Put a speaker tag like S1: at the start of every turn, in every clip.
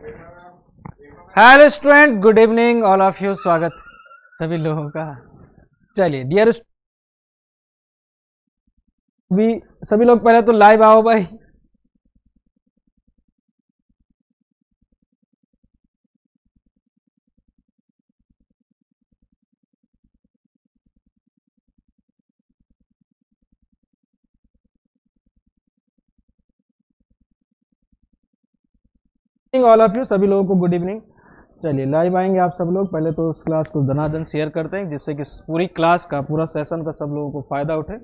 S1: Hello student good evening all of you स्वागत सभी लोगों का। चलिए डियर भी सभी लोग पहले तो लाइव आओ भाई। ऑल ऑफ़ यू सभी लोगों को गुड इवनिंग चलिए लाइव आएँगे आप सब लोग. पहले तो उस क्लास को धनाधन शेयर करते हैं, जिससे कि पूरी क्लास का, पूरा सेशन का सब लोगों को फ़ायदा उठे।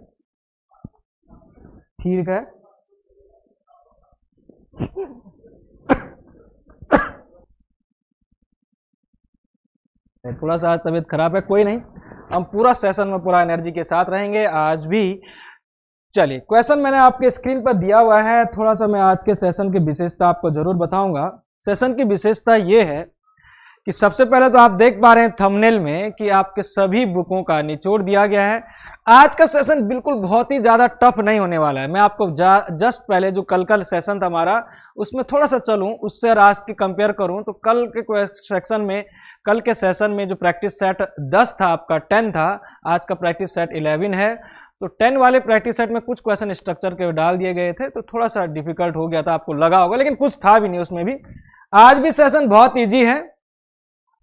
S1: ठीक है? थोड़ा सा तबीयत खराब है, कोई नहीं। हम पूरा सेशन में पूरा एनर्जी के साथ रहेंगे। आज भी चलिए क्वेश्चन मैंने आपके स्क्रीन पर दिया हुआ है। थोड़ा सा मैं आज के सेशन की विशेषता आपको ज़रूर बताऊँगा। सेशन की विशेषता ये है कि सबसे पहले तो आप देख पा रहे हैं थंबनेल में कि आपके सभी बुकों का निचोड़ दिया गया है। आज का सेशन बिल्कुल बहुत ही ज़्यादा टफ नहीं होने वाला है। मैं आपको जस्ट पहले जो कल कल सेशन था हमारा, उसमें थोड़ा सा चलूँ, उससे आज की कंपेयर करूँ तो कल के सेक्शन में, कल के सेशन में जो प्रैक्टिस सेट 10 था, आपका 10 था, आज का प्रैक्टिस सेट 11 है। तो 10 वाले प्रैक्टिस सेट में कुछ क्वेश्चन स्ट्रक्चर के डाल दिए गए थे तो थोड़ा सा डिफ़िकल्ट हो गया था, आपको लगा होगा, लेकिन कुछ था भी नहीं उसमें भी। आज भी सेशन बहुत ईजी है।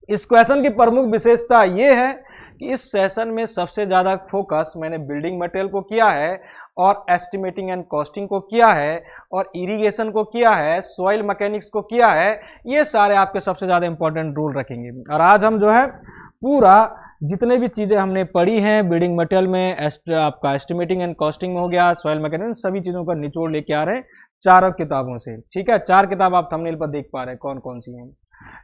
S1: इस क्वेश्चन की प्रमुख विशेषता यह है कि इस सेशन में सबसे ज़्यादा फोकस मैंने बिल्डिंग मटेरियल को किया है और एस्टिमेटिंग एंड कॉस्टिंग को किया है और इरिगेशन को किया है सॉइल मैकेनिक्स को किया है ये सारे आपके सबसे ज़्यादा इंपॉर्टेंट रूल रखेंगे। और आज हम जो है पूरा जितने भी चीज़ें हमने पढ़ी हैं बिल्डिंग मटेरियल में एस्ट, आपका एस्टिमेटिंग एंड कॉस्टिंग में हो गया सॉइल मैकेनिक्स सभी चीज़ों का निचोड़ लेके आ रहे हैं चारों किताबों से। ठीक है? चार किताब आप थंबनेल पर देख पा रहे हैं कौन कौन सी हैं।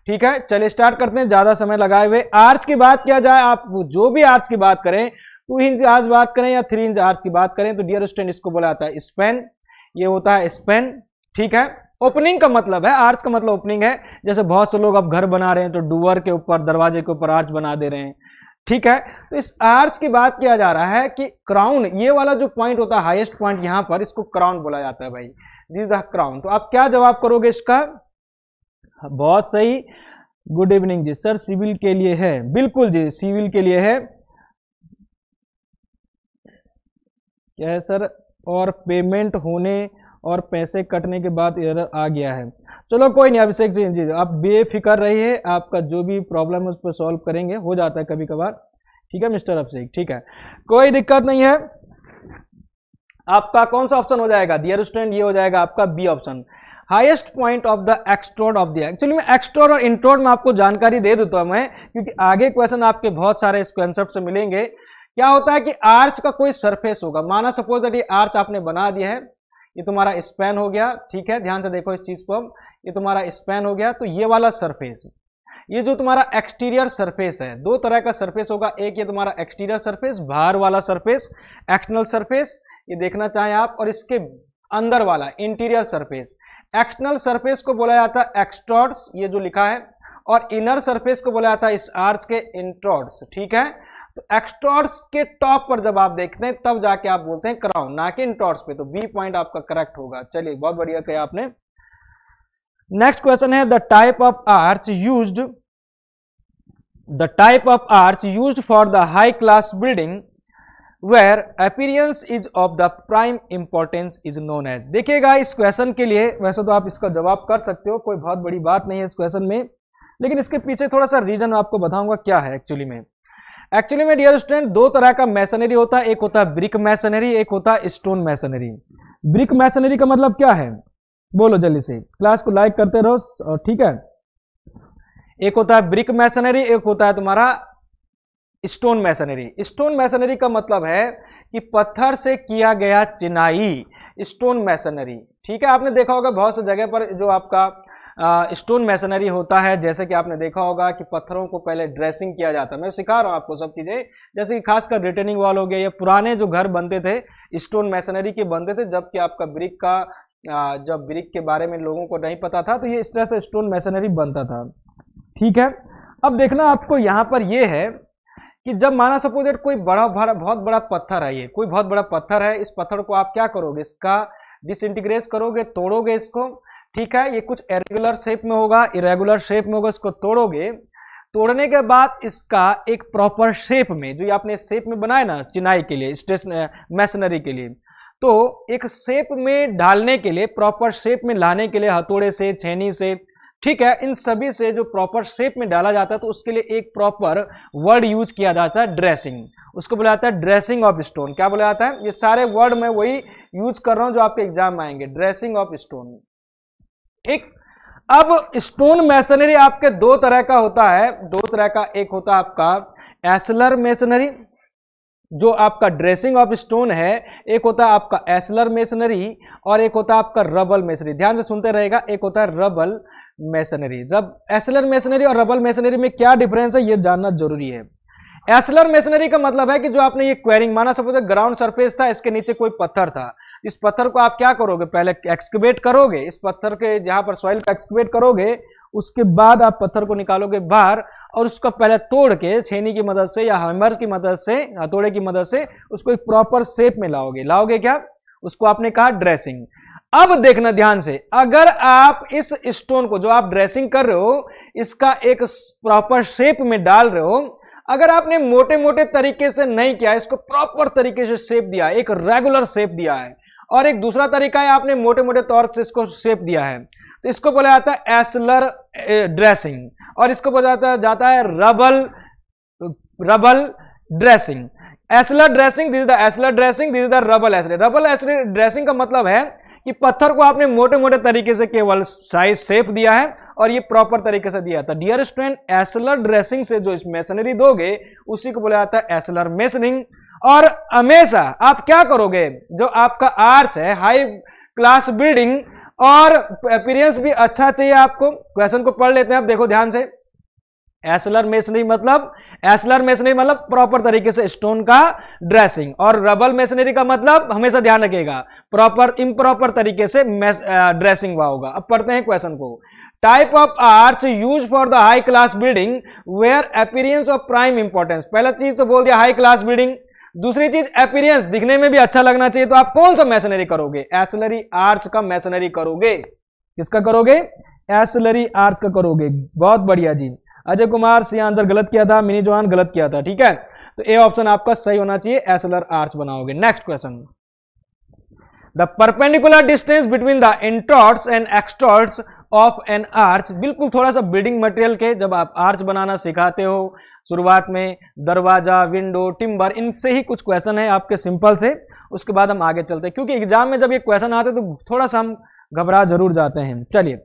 S1: ठीक है? चलिए स्टार्ट करते हैं। ज़्यादा समय लगाए हुए। आर्च की बात किया जाए आप जो भी आर्च की बात करें टू इंच आर्च बात करें या थ्री इंच आर्च की बात करें तो डियर स्टैंड इसको बोला जाता है स्पेन ये होता है स्पेन ठीक है? ओपनिंग का मतलब है आर्च का मतलब ओपनिंग है। जैसे बहुत से लोग अब घर बना रहे हैं तो डुअर के ऊपर, दरवाजे के ऊपर आर्च बना दे रहे हैं, ठीक है? तो इस आर्च की बात किया जा रहा है कि क्राउन ये वाला जो पॉइंट होता है हाईएस्ट पॉइंट यहाँ पर, इसको क्राउन बोला जाता है भाई। दिस द क्राउन तो आप क्या जवाब करोगे इसका? बहुत सही। गुड इवनिंग जी। सर सिविल के लिए है। बिल्कुल जी सिविल के लिए है। क्या है सर, और पेमेंट होने और पैसे कटने के बाद एरर आ गया है। चलो कोई नहीं, अभिषेक जी जी, आप बेफिक्र रहिए, आपका जो भी प्रॉब्लम है उस पर सॉल्व करेंगे, हो जाता है कभी कभार ठीक है मिस्टर अभिषेक, ठीक है। कोई दिक्कत नहीं है। आपका कौन सा ऑप्शन हो जाएगा? डियर स्टूडेंट ये हो जाएगा आपका B option highest point of the extrados of the actually मैं एक्सट्रोड और इंट्रोड में आपको जानकारी दे देता हूँ मैं, क्योंकि आगे क्वेश्चन आपके बहुत सारे इस कॉन्सेप्ट से मिलेंगे। क्या होता है कि आर्च का कोई सरफेस होगा? माना सपोज़ दैट ये आर्च आपने बना दिया है, ये तुम्हारा स्पैन हो गया, ठीक है? ध्यान से देखो इस चीज़ को ये तुम्हारा स्पैन हो गया तो ये वाला सरफेस ये जो तुम्हारा एक्सटीरियर सरफेस है, दो तरह का सरफेस होगा। एक ये तुम्हारा एक्सटीरियर सरफेस बाहर वाला सरफेस एक्सटर्नल सरफेस ये देखना चाहें आप, और इसके अंदर वाला इंटीरियर सरफेस एक्सटर्नल सरफेस को बोला जाता है एक्सट्रॉड्स ये जो लिखा है, और इनर सरफेस को बोला जाता है इस आर्च के इंट्रॉड्स ठीक है? तो एक्सट्रॉड्स के टॉप पर जब आप देखते हैं, तब जाके आप बोलते हैं क्राउन ना कि इंट्रॉड्स पे। तो बी पॉइंट आपका करेक्ट होगा। चलिए, बहुत बढ़िया कहा आपने। नेक्स्ट क्वेश्चन है the type of arch use the type of arch used for the high class building where appearance is of the prime importance is known as देखिएगा, इस क्वेश्चन के लिए, वैसे तो आप इसका जवाब कर सकते हो, कोई बहुत बड़ी बात नहीं है इस क्वेश्चन में। लेकिन इसके पीछे थोड़ा सा रीजन आपको बताऊँगा क्या है एक्चुअली में। एक्चुअली में डियर स्टूडेंट दो तरह का मैसनरी होता है। एक होता है ब्रिक मैसनरी एक होता है स्टोन मैसनरी ब्रिक मैसनरी का मतलब क्या है? बोलो जल्दी से। क्लास को लाइक करते रहो ठीक है? एक होता है ब्रिक मैसनरी एक होता है तुम्हारा स्टोन मैसनरी स्टोन मैसनरी का मतलब है कि पत्थर से किया गया चिनाई स्टोन मैसनरी ठीक है, आपने देखा होगा बहुत सी जगह पर जो आपका स्टोन मैसनरी होता है, जैसे कि आपने देखा होगा कि पत्थरों को पहले ड्रेसिंग किया जाता है। मैं सिखा रहा हूँ आपको सब चीज़ें। जैसे कि खासकर रिटर्निंग वॉल हो गया, या पुराने जो घर बनते थे स्टोन मैसनरी के बनते थे, जबकि आपका ब्रिक का जब ब्रिक के बारे में लोगों को नहीं पता था तो ये इस तरह से स्टोन मैसनरी बनता था। ठीक है? अब देखना आपको यहाँ पर यह है कि जब माना सपोज़ कोई बड़ा बड़ा, बहुत बड़ा पत्थर है ये, कोई बहुत बड़ा पत्थर है, इस पत्थर को आप क्या करोगे? इसका डिसइंटीग्रेट करोगे, तोड़ोगे इसको ठीक है, ये कुछ इरेगुलर शेप में होगा इरेगुलर शेप में होगा, इसको तोड़ोगे, तोड़ने के बाद इसका एक प्रॉपर शेप में, जो आपने शेप में बनाया ना, चिनाई के लिए स्टेशन मैशनरी के लिए तो एक शेप में डालने के लिए प्रॉपर शेप में लाने के लिए, हथौड़े से, छेनी से, ठीक है, इन सभी से जो प्रॉपर शेप में डाला जाता है तो उसके लिए एक प्रॉपर वर्ड यूज़ किया जाता है ड्रेसिंग उसको बोला जाता है ड्रेसिंग ऑफ़ स्टोन क्या बोला जाता है? ये सारे वर्ड मैं वही यूज़ कर रहा हूँ, जो आपके एग्ज़ाम में आएँगे ड्रेसिंग ऑफ़ स्टोन ठीक? अब स्टोन मैसनरी आपके दो तरह का होता है। दो तरह का एक होता है आपका एसलर मैसनरी जो आपका ड्रेसिंग ऑफ़ स्टोन है। एक होता है आपका एसलर मेसनरी और एक होता है आपका रबल मेसनरी ध्यान से सुनते रहेगा, एक होता है rubble masonry rub ashlar masonry और रबल मेसनरी में क्या डिफरेंस है, ये जानना ज़रूरी है। एसलर मेसनरी का मतलब है कि जो आपने ये क्वेरिंग माना, सपोज़ ग्राउंड सरफेस था, इसके नीचे कोई पत्थर था, इस पत्थर को आप क्या करोगे? पहले एक्सकवेट करोगे, इस पत्थर के जहाँ पर सॉइल का एक्सकवेट करोगे, उसके बाद आप पत्थर को निकालोगे बाहर और उसको पहले तोड़ के, छेनी की मदद से या हैमर की मदद से, हथौड़े की मदद से उसको एक प्रॉपर शेप में लाओगे। लाओगे क्या? उसको आपने कहा ड्रेसिंग अब देखना ध्यान से, अगर आप इस स्टोन को जो आप ड्रेसिंग कर रहे हो, इसका एक प्रॉपर शेप में डाल रहे हो अगर आपने मोटे मोटे तरीके से नहीं किया, इसको प्रॉपर तरीके से शेप दिया, एक रेगुलर शेप दिया है, और एक दूसरा तरीका है, आपने मोटे मोटे तौर से इसको शेप दिया है तो इसको बोला जाता है एसलर ड्रेसिंग और इसको बोला जाता जाता है rubble rubble dressing ashlar dressing this is the ashlar dressing this is the rubble ashlar rubble ashlar dressing का मतलब है कि पत्थर को आपने मोटे मोटे तरीके से केवल साइज़ शेप दिया है और ये प्रॉपर तरीके से दिया था। डियर स्टूडेंट एसलर ड्रेसिंग से जो इस मेसनरी दोगे, उसी को बोला जाता है एसलर मेसनिंग और हमेशा आप क्या करोगे, जो आपका आर्च है हाई क्लास बिल्डिंग और अपीरियंस भी अच्छा चाहिए आपको। क्वेश्चन को पढ़ लेते हैं, आप देखो ध्यान से। एसलर मेसनरी मतलब एसलर मेसनरी मतलब प्रॉपर तरीके से स्टोन का ड्रेसिंग और रबल मेसनरी का मतलब हमेशा ध्यान रखिएगा प्रॉपर इम्प्रॉपर तरीके से ड्रेसिंग हुआ होगा. अब पढ़ते हैं क्वेश्चन को. Type of arch use for the high class building where appearance of prime importance पहला चीज़ तो बोल दिया हाई क्लास बिल्डिंग दूसरी चीज़ अपीरियंस दिखने में भी अच्छा लगना चाहिए तो आप कौन सा मैसनरी करोगे? एसलरी आर्च का मैसनरी करोगे? किसका करोगे? एसलरी आर्च का करोगे. बहुत बढ़िया जी. अजय कुमार सी आंसर गलत किया था, मिनी जवान गलत किया था, ठीक है? तो ए ऑप्शन आपका सही होना चाहिए एसलर आर्च बनाओगे। Next question the perpendicular distance between the intrados and extrados of an arch बिल्कुल थोड़ा सा बिल्डिंग मटेरियल के, जब आप आर्च बनाना सिखाते हो, शुरुआत में दरवाज़ा विंडो टिम्बर इनसे ही कुछ क्वेश्चन है आपके सिंपल से, उसके बाद हम आगे चलते हैं। क्योंकि एग्ज़ाम में जब ये क्वेश्चन आते हैं तो थोड़ा सा हम घबरा ज़रूर जाते हैं। चलिए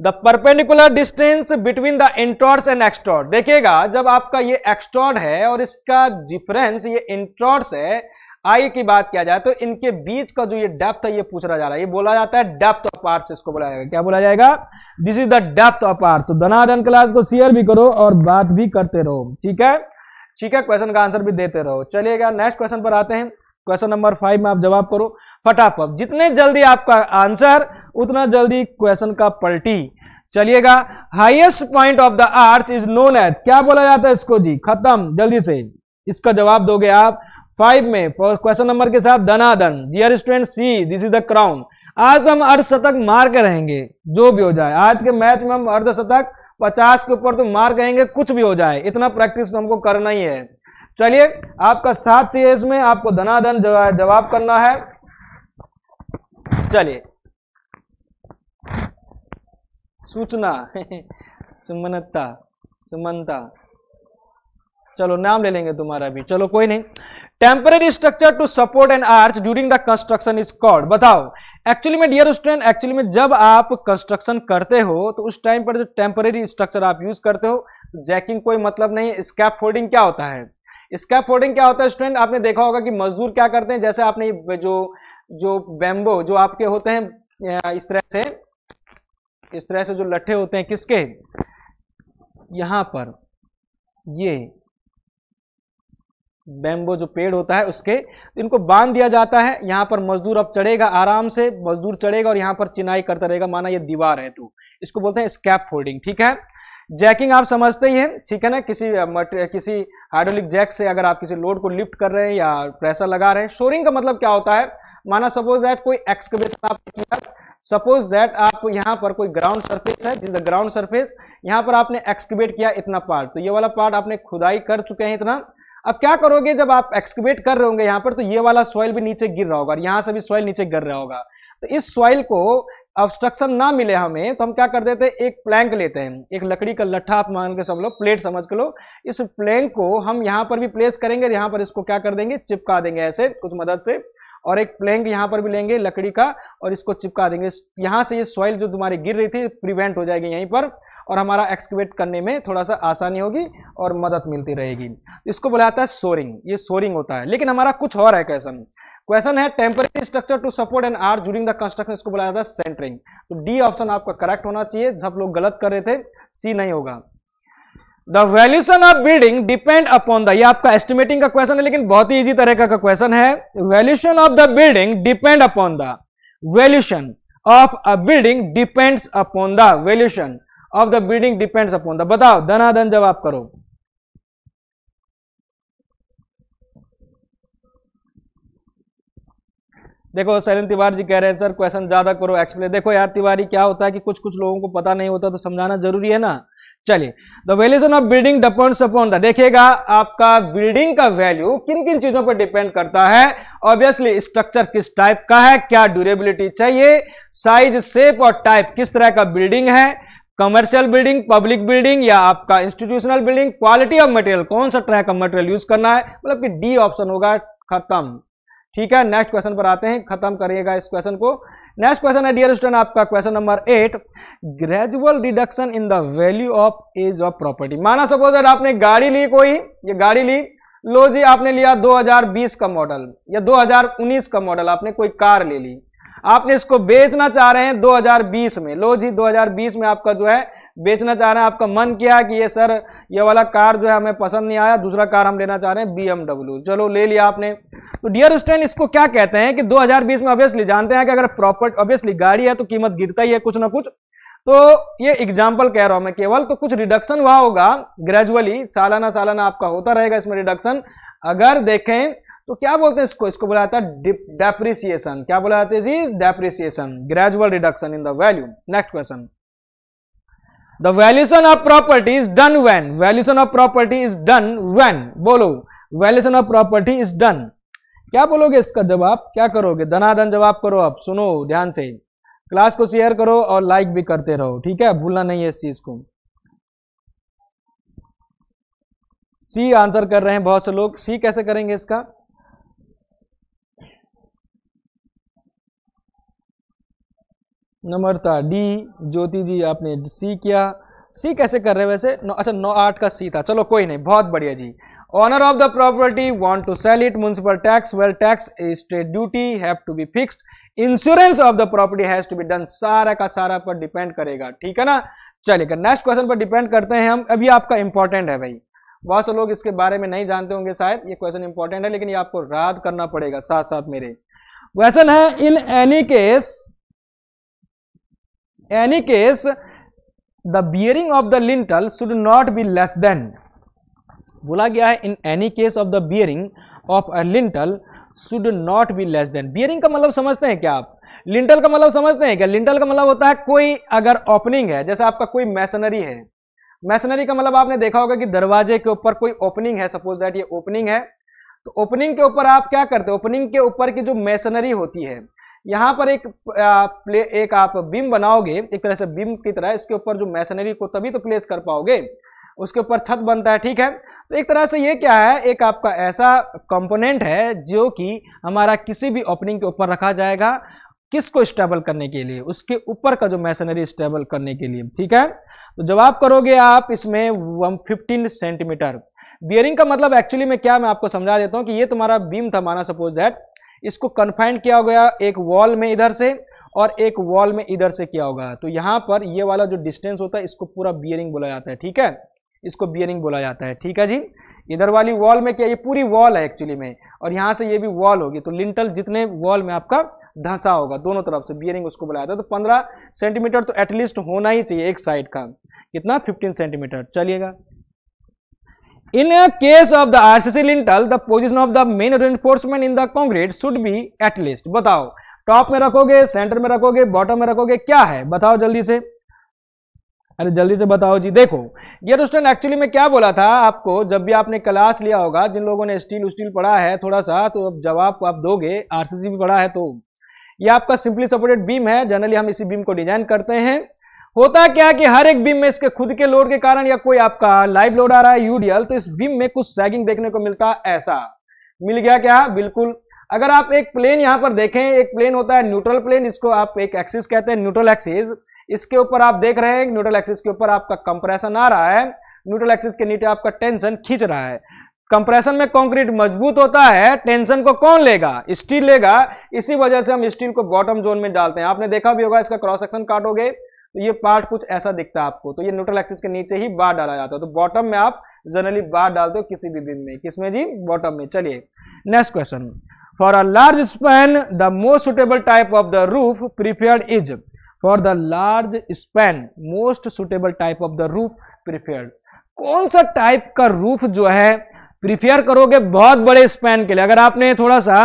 S1: the perpendicular distance between the intrados and extrados देखिएगा, जब आपका ये एक्सट्रॉड है और इसका डिफरेंस ये इंट्रॉड्स है आई की बात किया जाए तो इनके बीच का जो ये डेप्थ है, ये पूछा जा रहा है। ये बोला जाता है डेप्थ ऑफ़ आर्ट इसको बोला जाएगा। क्या बोला जाएगा? This is the depth of arch तो धनाधन क्लास को शेयर भी करो और बात भी करते रहो। ठीक है? ठीक है? क्वेश्चन का आंसर भी देते रहो। चलिएगा नेक्स्ट क्वेश्चन पर आते हैं। क्वेश्चन नंबर फाइव में आप जवाब करो। फटाफट, जितने जल्दी आपका आंसर, उतना जल्दी क्वेश्चन का पलटी। चलिएगा highest point of the arch is known as क्या बोला जाता है इसको जी? खत्म, जल्दी से। इसका जवाब दोगे आप। फाइव में क्वेश्चन नंबर के साथ धनाधन dear student see this is the crown आज तो हम अर्धशतक मार के रहेंगे, जो भी हो जाए। आज के मैच में हम अर्धशतक, पचास के ऊपर तो मार कहेंगे कुछ भी हो जाए। इतना प्रैक्टिस हमको करना ही है। चलिए, आपका साथ चाहिए इसमें आपको धनाधन जवाब करना है। चलिए। सूचना, सुमनता सुमनता। चलो, नाम ले लेंगे तुम्हारा भी। चलो, कोई नहीं। Temporary structure to support an arch during the construction is called बताओ। एक्चुअली में डियर स्टूडेंट एक्चुअली में जब आप कंस्ट्रक्शन करते हो तो उस टाइम पर जो टेम्पररी स्ट्रक्चर आप यूज़ करते हो तो जैकिंग कोई मतलब नहीं स्कैप क्या होता है? स्कैप क्या होता है स्टूडेंट आपने देखा होगा कि मजदूर क्या करते हैं? जैसे आपने जो जो बैम्बो जो आपके होते हैं इस तरह से, इस तरह से जो लट्ठे होते हैं, किसके? यहाँ पर, ये बैम्बो जो पेड़ होता है, उसके, इनको बाँध दिया जाता है। यहाँ पर मजदूर अब चढ़ेगा आराम से, मजदूर चढ़ेगा और यहाँ पर चिनाई करता रहेगा। माना ये दीवार है तो इसको बोलते हैं स्कैप फोल्डिंग ठीक है? जैकिंग आप समझते ही हैं, ठीक है ना? किसी किसी हाइड्रोलिक जैक से अगर आप किसी लोड को लिफ्ट कर रहे हैं या प्रेशर लगा रहे हैं, शोरिंग का मतलब क्या होता है? माना सपोज़ दैट कोई एक्सकवेशन आपने किया सपोज़ दैट आप यहाँ पर कोई ग्राउंड सरफेस है, जिस ग्राउंड सरफेस, यहाँ पर आपने एक्सकवेट किया इतना पार्ट तो ये वाला पार्ट आपने खुदाई कर चुके हैं इतना। अब क्या करोगे जब आप एक्सकवेट कर रहे होंगे यहाँ पर तो ये वाला सॉइल भी नीचे गिर रहा होगा और यहाँ से भी सॉइल नीचे गिर रहा होगा। तो इस सॉइल को ऑब्स्ट्रक्शन ना मिले हमें तो हम क्या कर देते हैं, एक प्लैंक लेते हैं। एक लकड़ी का लट्ठा आप मान के समझ लो प्लेट समझ के लो। इस प्लैंक को हम यहाँ पर भी प्लेस करेंगे यहाँ पर इसको क्या कर देंगे, चिपका देंगे ऐसे कुछ मदद से। और एक प्लैंक यहाँ पर भी लेंगे लकड़ी का और इसको चिपका देंगे। यहाँ से ये सॉइल जो तुम्हारी गिर रही थी प्रिवेंट हो जाएगी यहीं पर और हमारा एक्सकवेट करने में थोड़ा सा आसानी होगी और मदद मिलती रहेगी। इसको बोला जाता है सोरिंग ये सोरिंग होता है। लेकिन हमारा कुछ और है क्वेश्चन क्वेश्चन है temporary structure to support an arch during the construction इसको बोला जाता है सेंटरिंग तो डी ऑप्शन आपका करेक्ट होना चाहिए सब लोग गलत कर रहे थे सी नहीं होगा. The valuation of building depend upon the ये आपका एस्टिमेटिंग का क्वेश्चन है, लेकिन बहुत ही इजी तरह का क्वेश्चन है. Valuation of the building depend upon the valuation of a building depends upon the valuation of the building depends upon the बताओ, धनाधन जवाब करो. देखो शैलन तिवारी जी कह रहे हैं, सर क्वेश्चन ज़्यादा करो एक्सप्लेन देखो यार, तिवारी, क्या होता है कि कुछ कुछ लोगों को पता नहीं होता तो समझाना ज़रूरी है ना? चलिए the valuation of building depends upon the देखिएगा, आपका बिल्डिंग का वैल्यू किन किन चीज़ों पर डिपेंड करता है? ऑब्वियसली स्ट्रक्चर किस टाइप का है, क्या ड्यूरेबिलिटी चाहिए साइज़ शेप और टाइप किस तरह का बिल्डिंग है कमर्शियल बिल्डिंग पब्लिक बिल्डिंग या आपका institutional building quality of material कौन सा तरह का मटेरियल यूज़ करना है? मतलब कि डी ऑप्शन होगा, खत्म। ठीक है नेक्स्ट क्वेश्चन पर आते हैं, खत्म करिएगा इस क्वेश्चन को। नेक्स्ट क्वेश्चन है डियर स्टूडेंट आपका question number eight gradual reduction in the value of age of property माना सपोज़ आपने गाड़ी ली कोई, ये गाड़ी ली, लो जी आपने लिया 2020 का मॉडल या 2019 का मॉडल आपने कोई कार ले ली। आपने इसको बेचना चाह रहे हैं 2020 में, लो जी 2020 में आपका जो है बेचना चाह रहे हैं, आपका मन किया कि ये सर, ये वाला कार जो है हमें पसंद नहीं आया, दूसरा कार हम लेना चाह रहे हैं बी चलो, ले लिया आपने। तो डियर स्टूडेंट इसको क्या कहते हैं कि 2020 में ऑब्वियसली जानते हैं कि अगर प्रॉपर्ट ऑब्वियसली गाड़ी है तो कीमत गिरता ही है, कुछ ना कुछ। तो ये एग्ज़ाम्पल कह रहा हूँ मैं केवल तो कुछ रिडक्शन हुआ होगा ग्रेजुअली सालाना सालाना आपका होता रहेगा इसमें रिडक्शन अगर देखें तो क्या बोलते हैं इसको? इसको बोला जाता है डेप्रिसिएशन क्या बोला जाता है जी? Depreciation gradual reduction in the value next question the valuation of property is done when valuation of property is done when बोलो। Valuation of property is done क्या बोलोगे इसका जवाब? क्या करोगे? धनाधन जवाब करो आप। सुनो, ध्यान से। क्लास को शेयर करो और लाइक भी करते रहो। ठीक है? भूलना नहीं है इस चीज़ को। सी आंसर कर रहे हैं बहुत से लोग। सी कैसे करेंगे इसका? नम्रता डी। ज्योति जी आपने सी किया। सी कैसे कर रहे वैसे? नौ, अच्छा नौ आठ का सी था। चलो कोई नहीं बहुत बढ़िया जी। Owner of the property want to sell it. Municipal tax well tax state duty have to be fixed. Insurance of the property has to be done. सारा का सारा पर डिपेंड करेगा। ठीक है ना? चलिए नेक्स्ट क्वेश्चन पर डिपेंड करते हैं हम अभी आपका इंपॉर्टेंट है भाई। बहुत से लोग इसके बारे में नहीं जानते होंगे शायद ये क्वेश्चन इंपॉर्टेंट है लेकिन ये आपको याद करना पड़ेगा साथ साथ मेरे। क्वेश्चन है in any case any case the bearing of the lintel should not be less than बोला गया है in any case of the bearing of a lintel should not be less than bearing का मतलब समझते हैं क्या आप? लिंटल का मतलब समझते हैं क्या? लिंटल का मतलब होता है कोई अगर ओपनिंग है, जैसे आपका कोई मैसनरी है। मैसनरी का मतलब आपने देखा होगा कि दरवाजे के ऊपर कोई ओपनिंग है सपोज़ दैट ये ओपनिंग है। तो ओपनिंग के ऊपर आप क्या करते हो? ओपनिंग के ऊपर की जो मैसनरी होती है यहाँ पर एक प्ले, एक आप बीम बनाओगे, एक तरह से बीम की तरह, इसके ऊपर जो मैसनरी को तभी तो प्लेस कर पाओगे, उसके ऊपर छत बनता है, ठीक है? तो एक तरह से ये क्या है, एक आपका ऐसा कंपोनेंट है जो कि हमारा किसी भी ओपनिंग के ऊपर रखा जाएगा किसको स्टेबल करने के लिए? उसके ऊपर का जो मैसनरी स्टेबल करने के लिए, ठीक है? तो जवाब करोगे आप इसमें वन फिफ्टीन सेंटीमीटर बियरिंग का मतलब एक्चुअली में क्या, मैं आपको समझा देता हूँ कि ये तुम्हारा बीम था, माना सपोज़ दैट इसको कन्फाइंड किया गया एक वॉल में इधर से और एक वॉल में इधर से किया होगा। तो यहाँ पर ये वाला जो डिस्टेंस होता है, इसको पूरा बियरिंग बोला जाता है, ठीक है? इसको बियरिंग बोला जाता है, ठीक है जी? इधर वाली वॉल में क्या, ये पूरी वॉल है एक्चुअली में। और यहाँ से ये भी वॉल होगी तो लिंटल जितने वॉल में आपका धंसा होगा, दोनों तरफ़ से बियरिंग उसको बोला जाता है। तो 15 सेंटीमीटर तो एटलीस्ट होना ही चाहिए एक साइड का। कितना? 15 सेंटीमीटर चलिएगा। In case of the RCC lintel the position of the main reinforcement in the concrete should be at least बताओ टॉप में रखोगे सेंटर में रखोगे बॉटम में रखोगे, क्या है? बताओ जल्दी से। अरे जल्दी से बताओ जी। देखो, ये तो स्टूडेंट एक्चुअली में क्या बोला था आपको, जब भी आपने क्लास लिया होगा, जिन लोगों ने स्टील स्टील पढ़ा है थोड़ा सा तो अब जवाब आप दोगे आरसीसी भी पढ़ा है तो। ये आपका सिंपली सपोर्टेड बीम है जनरली हम इसी बीम को डिज़ाइन करते हैं। होता क्या कि हर एक बीम में इसके खुद के लोड के कारण या कोई आपका लाइव लोड आ रहा है यूडीएल तो इस बीम में कुछ सैगिंग देखने को मिलता है ऐसा। मिल गया क्या? बिल्कुल। अगर आप एक प्लेन यहाँ पर देखें, एक प्लेन होता है न्यूट्रल प्लेन इसको आप एक एक्सिस कहते हैं न्यूट्रल एक्सिस इसके ऊपर आप देख रहे हैं न्यूट्रल एक्सिस के ऊपर आपका कंप्रेशन आ रहा है। न्यूट्रल एक्सिस के नीचे आपका टेंशन खींच रहा है। कंप्रेशन में कंक्रीट मज़बूत होता है टेंशन को कौन लेगा? स्टील लेगा। इसी वजह से हम स्टील को बॉटम जोन में डालते हैं। आपने देखा भी होगा, इसका क्रॉस सेक्शन काटोगे। तो ये पार्ट कुछ ऐसा दिखता है आपको। तो ये न्यूट्रल एक्सिस के नीचे ही बार डाला जाता है। तो बॉटम में आप जनरली बार डालते हो किसी भी बिन में। किसमें जी? बॉटम में। चलिए next question for a large span the most suitable type of the roof preferred is for the large span most suitable type of the roof preferred कौन सा टाइप का रूफ जो है प्रिफेयर करोगे बहुत बड़े स्पैन के लिए? अगर आपने थोड़ा सा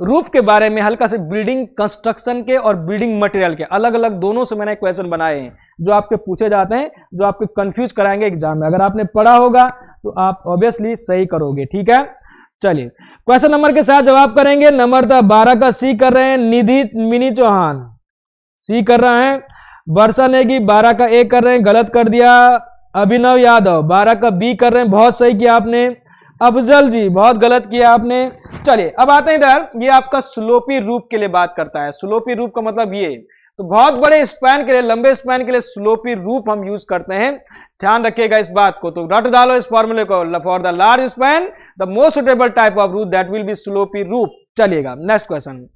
S1: रूफ के बारे में हल्का से बिल्डिंग कंस्ट्रक्शन के और बिल्डिंग मटेरियल के अलग अलग दोनों से मैंने क्वेश्चन बनाए हैं, जो आपके पूछे जाते हैं, जो आपके कंफ्यूज कराएँगे एग्ज़ाम में। अगर आपने पढ़ा होगा तो आप ऑब्वियसली सही करोगे, ठीक है? चलिए क्वेश्चन नंबर के साथ जवाब करेंगे। नंबर था बारह का सी कर रहे हैं निधि, मिनी चौहान। सी कर रहा है, वर्षा नेगी, बारह का ए कर रहे हैं, गलत कर दिया। अभिनव यादव, बारह का बी कर रहे हैं, बहुत सही किया आपने। अफजल जी, बहुत गलत किया आपने। चलिए, अब आते हैं इधर। ये आपका स्लोपी रूप के लिए बात करता है। स्लोपी रूप का मतलब ये। तो बहुत बड़े स्पैन के लिए, लंबे स्पैन के लिए स्लोपी रूप हम यूज़ करते हैं। ध्यान रखिएगा इस बात को। तो रट डालो इस फॉर्मूले को। For the large span the most suitable type of roof that will be sloppy roof. चलिएगा next question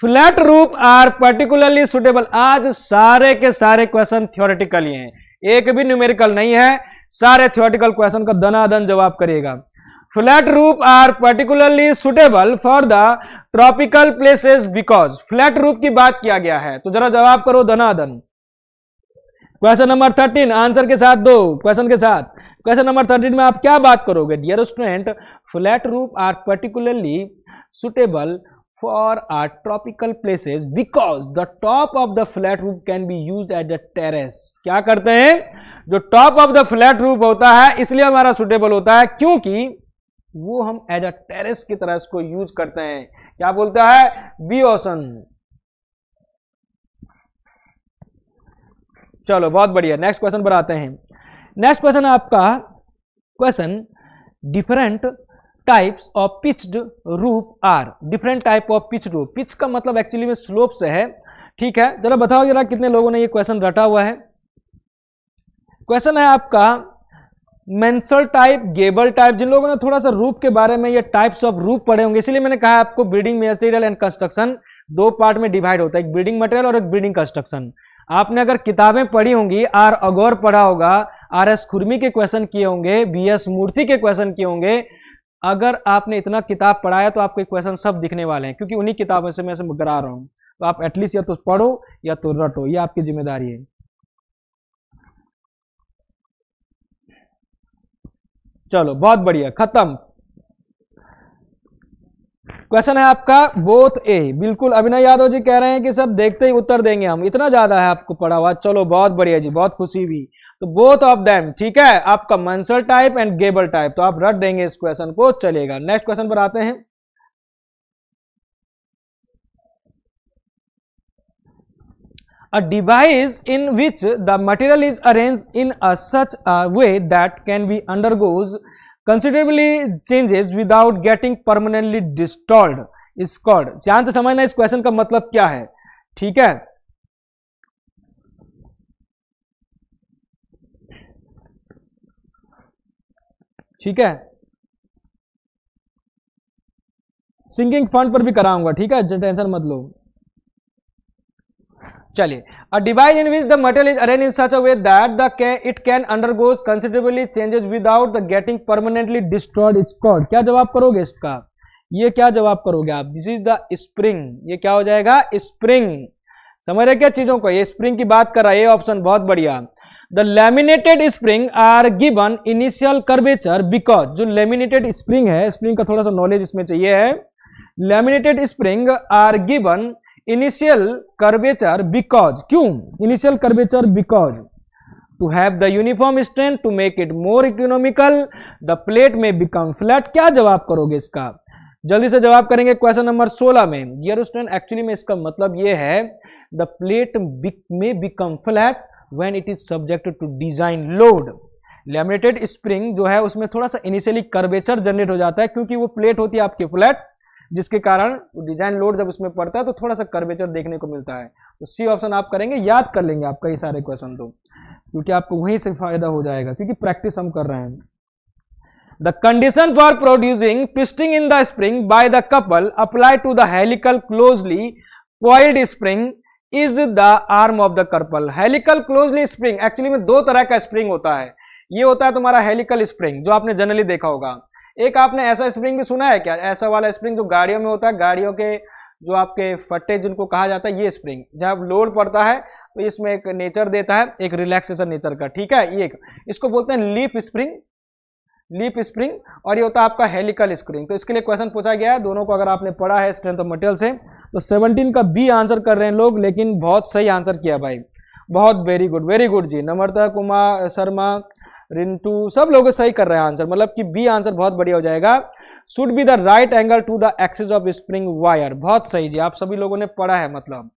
S1: flat roof are particularly suitable आज सारे के सारे क्वेश्चन थियोरेटिकल ही एक भी न्यूमेरिकल नहीं है। सारे थियोरेटिकल क्वेश्चन का दनादन जवाब करिएगा। Flat roof are particularly suitable for the tropical places because flat roof की बात किया गया है। तो जरा जवाब करो दनादन क्वेश्चन नंबर थर्टीन आंसर के साथ दो। क्वेश्चन के साथ। क्वेश्चन नंबर थर्टीन में आप क्या बात करोगे? Dear student flat roof are particularly suitable for our tropical places because the top of the flat roof can be used as a terrace क्या करते हैं? जो top of the flat roof होता है, इसलिए हमारा सुटेबल होता है, क्योंकि वो हम एज अ टेरेस की तरह इसको यूज़ करते हैं। क्या बोलता है? बी ओसन चलो, बहुत बढ़िया। नेक्स्ट क्वेश्चन पर आते हैं। नेक्स्ट क्वेश्चन आपका question different types of pitched roof are different type of pitch roof pitch का मतलब एक्चुअली में स्लोप से है। ठीक है? जरा बताओ जरा कितने लोगों ने ये क्वेश्चन रटा हुआ है। क्वेश्चन है आपका मेंसल टाइप, गेबल टाइप, जिन लोगों ने थोड़ा सा रूप के बारे में ये टाइप्स ऑफ़ रूप पढ़े होंगे, इसलिए मैंने कहा आपको बिल्डिंग मटेरियल एंड कंस्ट्रक्शन दो पार्ट में डिवाइड होता है, एक बिल्डिंग मटेरियल और एक बिल्डिंग कंस्ट्रक्शन आपने अगर किताबें पढ़ी होंगी, आर अगौर पढ़ा होगा, आर एस खुरमी के क्वेश्चन किए होंगे, बी एस मूर्ति के क्वेश्चन किए होंगे, अगर आपने इतना किताब पढ़ाया तो आपके क्वेश्चन सब दिखने वाले हैं, क्योंकि उन्हीं किताबों से मैं से करा रहा हूँ। तो आप एटलीस्ट या तो पढ़ो या तो रटो, ये आपकी ज़िम्मेदारी है। चलो, बहुत बढ़िया, खत्म। क्वेश्चन है आपका बोथ ए बिल्कुल, अभिनय यादव जी कह रहे हैं कि सब देखते ही उत्तर देंगे हम। इतना ज़्यादा है आपको पढ़ा हुआ। चलो, बहुत बढ़िया जी, बहुत खुशी हुई। तो बोथ ऑफ़ देम ठीक है? आपका mansard type and gable type तो आप रट देंगे इस क्वेश्चन को, चलेगा। नेक्स्ट क्वेश्चन पर आते हैं। A device in which the material is arranged in a such a way that can be undergoes considerably changes without getting permanently distorted is called ध्यान से समझना इस क्वेश्चन का मतलब क्या है ठीक है ठीक है सिंगिंग फंड पर भी कराऊँगा ठीक है टेंशन मत लो चलिए a device in which the material is arrange in such a way that the it can undergoes considerably changes without the getting permanently destroyed called क्या जवाब करोगे इसका? ये क्या जवाब करोगे आप? दिस इज़ द स्प्रिंग ये क्या हो जाएगा? स्प्रिंग समझ रहे क्या चीज़ों को? ये स्प्रिंग की बात कर रहा है, ये ऑप्शन बहुत बढ़िया। The laminated spring are given initial curvature because जो लेमिनेटेड स्प्रिंग है स्प्रिंग का थोड़ा सा नॉलेज इसमें चाहिए है। Laminated spring are given initial curvature because क्यों? Initial curvature because to have the uniform strength to make it more economical the plate may become flat क्या जवाब करोगे इसका? जल्दी से जवाब करेंगे क्वेश्चन नंबर 16 में। डियर स्टूडेंट एक्चुअली में इसका मतलब ये है the plate may become flat when it is subject to design load laminated spring जो है, उसमें थोड़ा सा इनिशियली कर्वेचर जनरेट हो जाता है, क्योंकि वो प्लेट होती है आपकी फ्लैट जिसके कारण डिज़ाइन लोड जब उसमें पड़ता है तो थोड़ा सा कर्वेचर देखने को मिलता है। तो सी ऑप्शन आप करेंगे, याद कर लेंगे आपका ये सारे क्वेश्चन तो क्योंकि आपको वहीं से फ़ायदा हो जाएगा, क्योंकि प्रैक्टिस हम कर रहे हैं। The condition for producing twisting in the spring by the couple apply to the helical closely coiled spring is the arm of the couple helical closely spring actually में दो तरह का स्प्रिंग होता है। ये होता है तुम्हारा हेलिकल स्प्रिंग जो आपने जनरली देखा होगा। एक आपने ऐसा स्प्रिंग भी सुना है क्या? ऐसा वाला स्प्रिंग जो गाड़ियों में होता है, गाड़ियों के जो आपके फट्टे जिनको कहा जाता है, ये स्प्रिंग जब लोड पड़ता है तो इसमें एक नेचर देता है, एक रिलैक्सेशन नेचर का। ठीक है? ये इसको बोलते हैं लीप स्प्रिंग लीप स्प्रिंग और ये होता है आपका हेलिकल स्प्रिंग तो इसके लिए क्वेश्चन पूछा गया है। दोनों को अगर आपने पढ़ा है स्ट्रेंथ ऑफ़ मटेरियल से तो 17 का बी आंसर कर रहे हैं लोग, लेकिन बहुत सही आंसर किया भाई। बहुत वेरी गुड वेरी गुड जी। नम्रता कुमार शर्मा रिंटू, सब लोग सही कर रहे हैं आंसर मतलब कि बी आंसर बहुत बढ़िया हो जाएगा। Should be the right angle to the axis of spring wire बहुत सही जी, आप सभी लोगों ने पढ़ा है मतलब।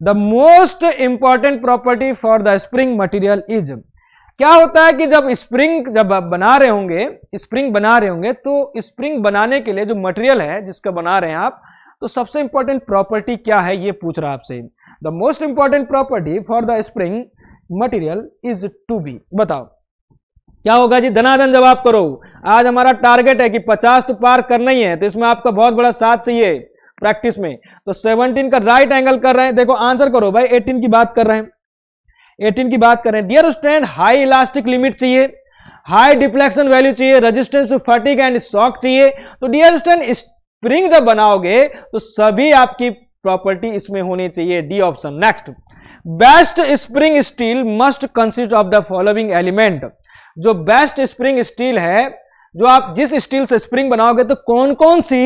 S1: The most important property for the spring material is क्या होता है कि जब स्प्रिंग जब बना रहे होंगे स्प्रिंग बना रहे होंगे तो स्प्रिंग बनाने के लिए जो मटेरियल है, जिसका बना रहे हैं आप तो सबसे इंपॉर्टेंट प्रॉपर्टी क्या है, ये पूछ रहा आपसे। The most important property for the spring material is to be बताओ। क्या होगा जी? धनाधन जवाब करो। आज हमारा टारगेट है कि 50 तो पार करना ही है तो इसमें आपका बहुत बड़ा साथ चाहिए प्रैक्टिस में। तो 17 का राइट एंगल कर रहे हैं। देखो आंसर करो भाई 18 की बात कर रहे हैं। 18 की बात कर रहे हैं। Dear student high elastic limit चाहिए। हाई डिफ्लेक्शन वैल्यू चाहिए। रेजिस्टेंस फटिक एंड शॉक चाहिए। तो डियर स्टूडेंट स्प्रिंग जब बनाओगे तो सभी आपकी प्रॉपर्टी इसमें होनी चाहिए। D option next best spring steel must consist of the following element जो बेस्ट स्प्रिंग स्टील है, जो आप जिस स्टील से स्प्रिंग बनाओगे तो कौन कौन सी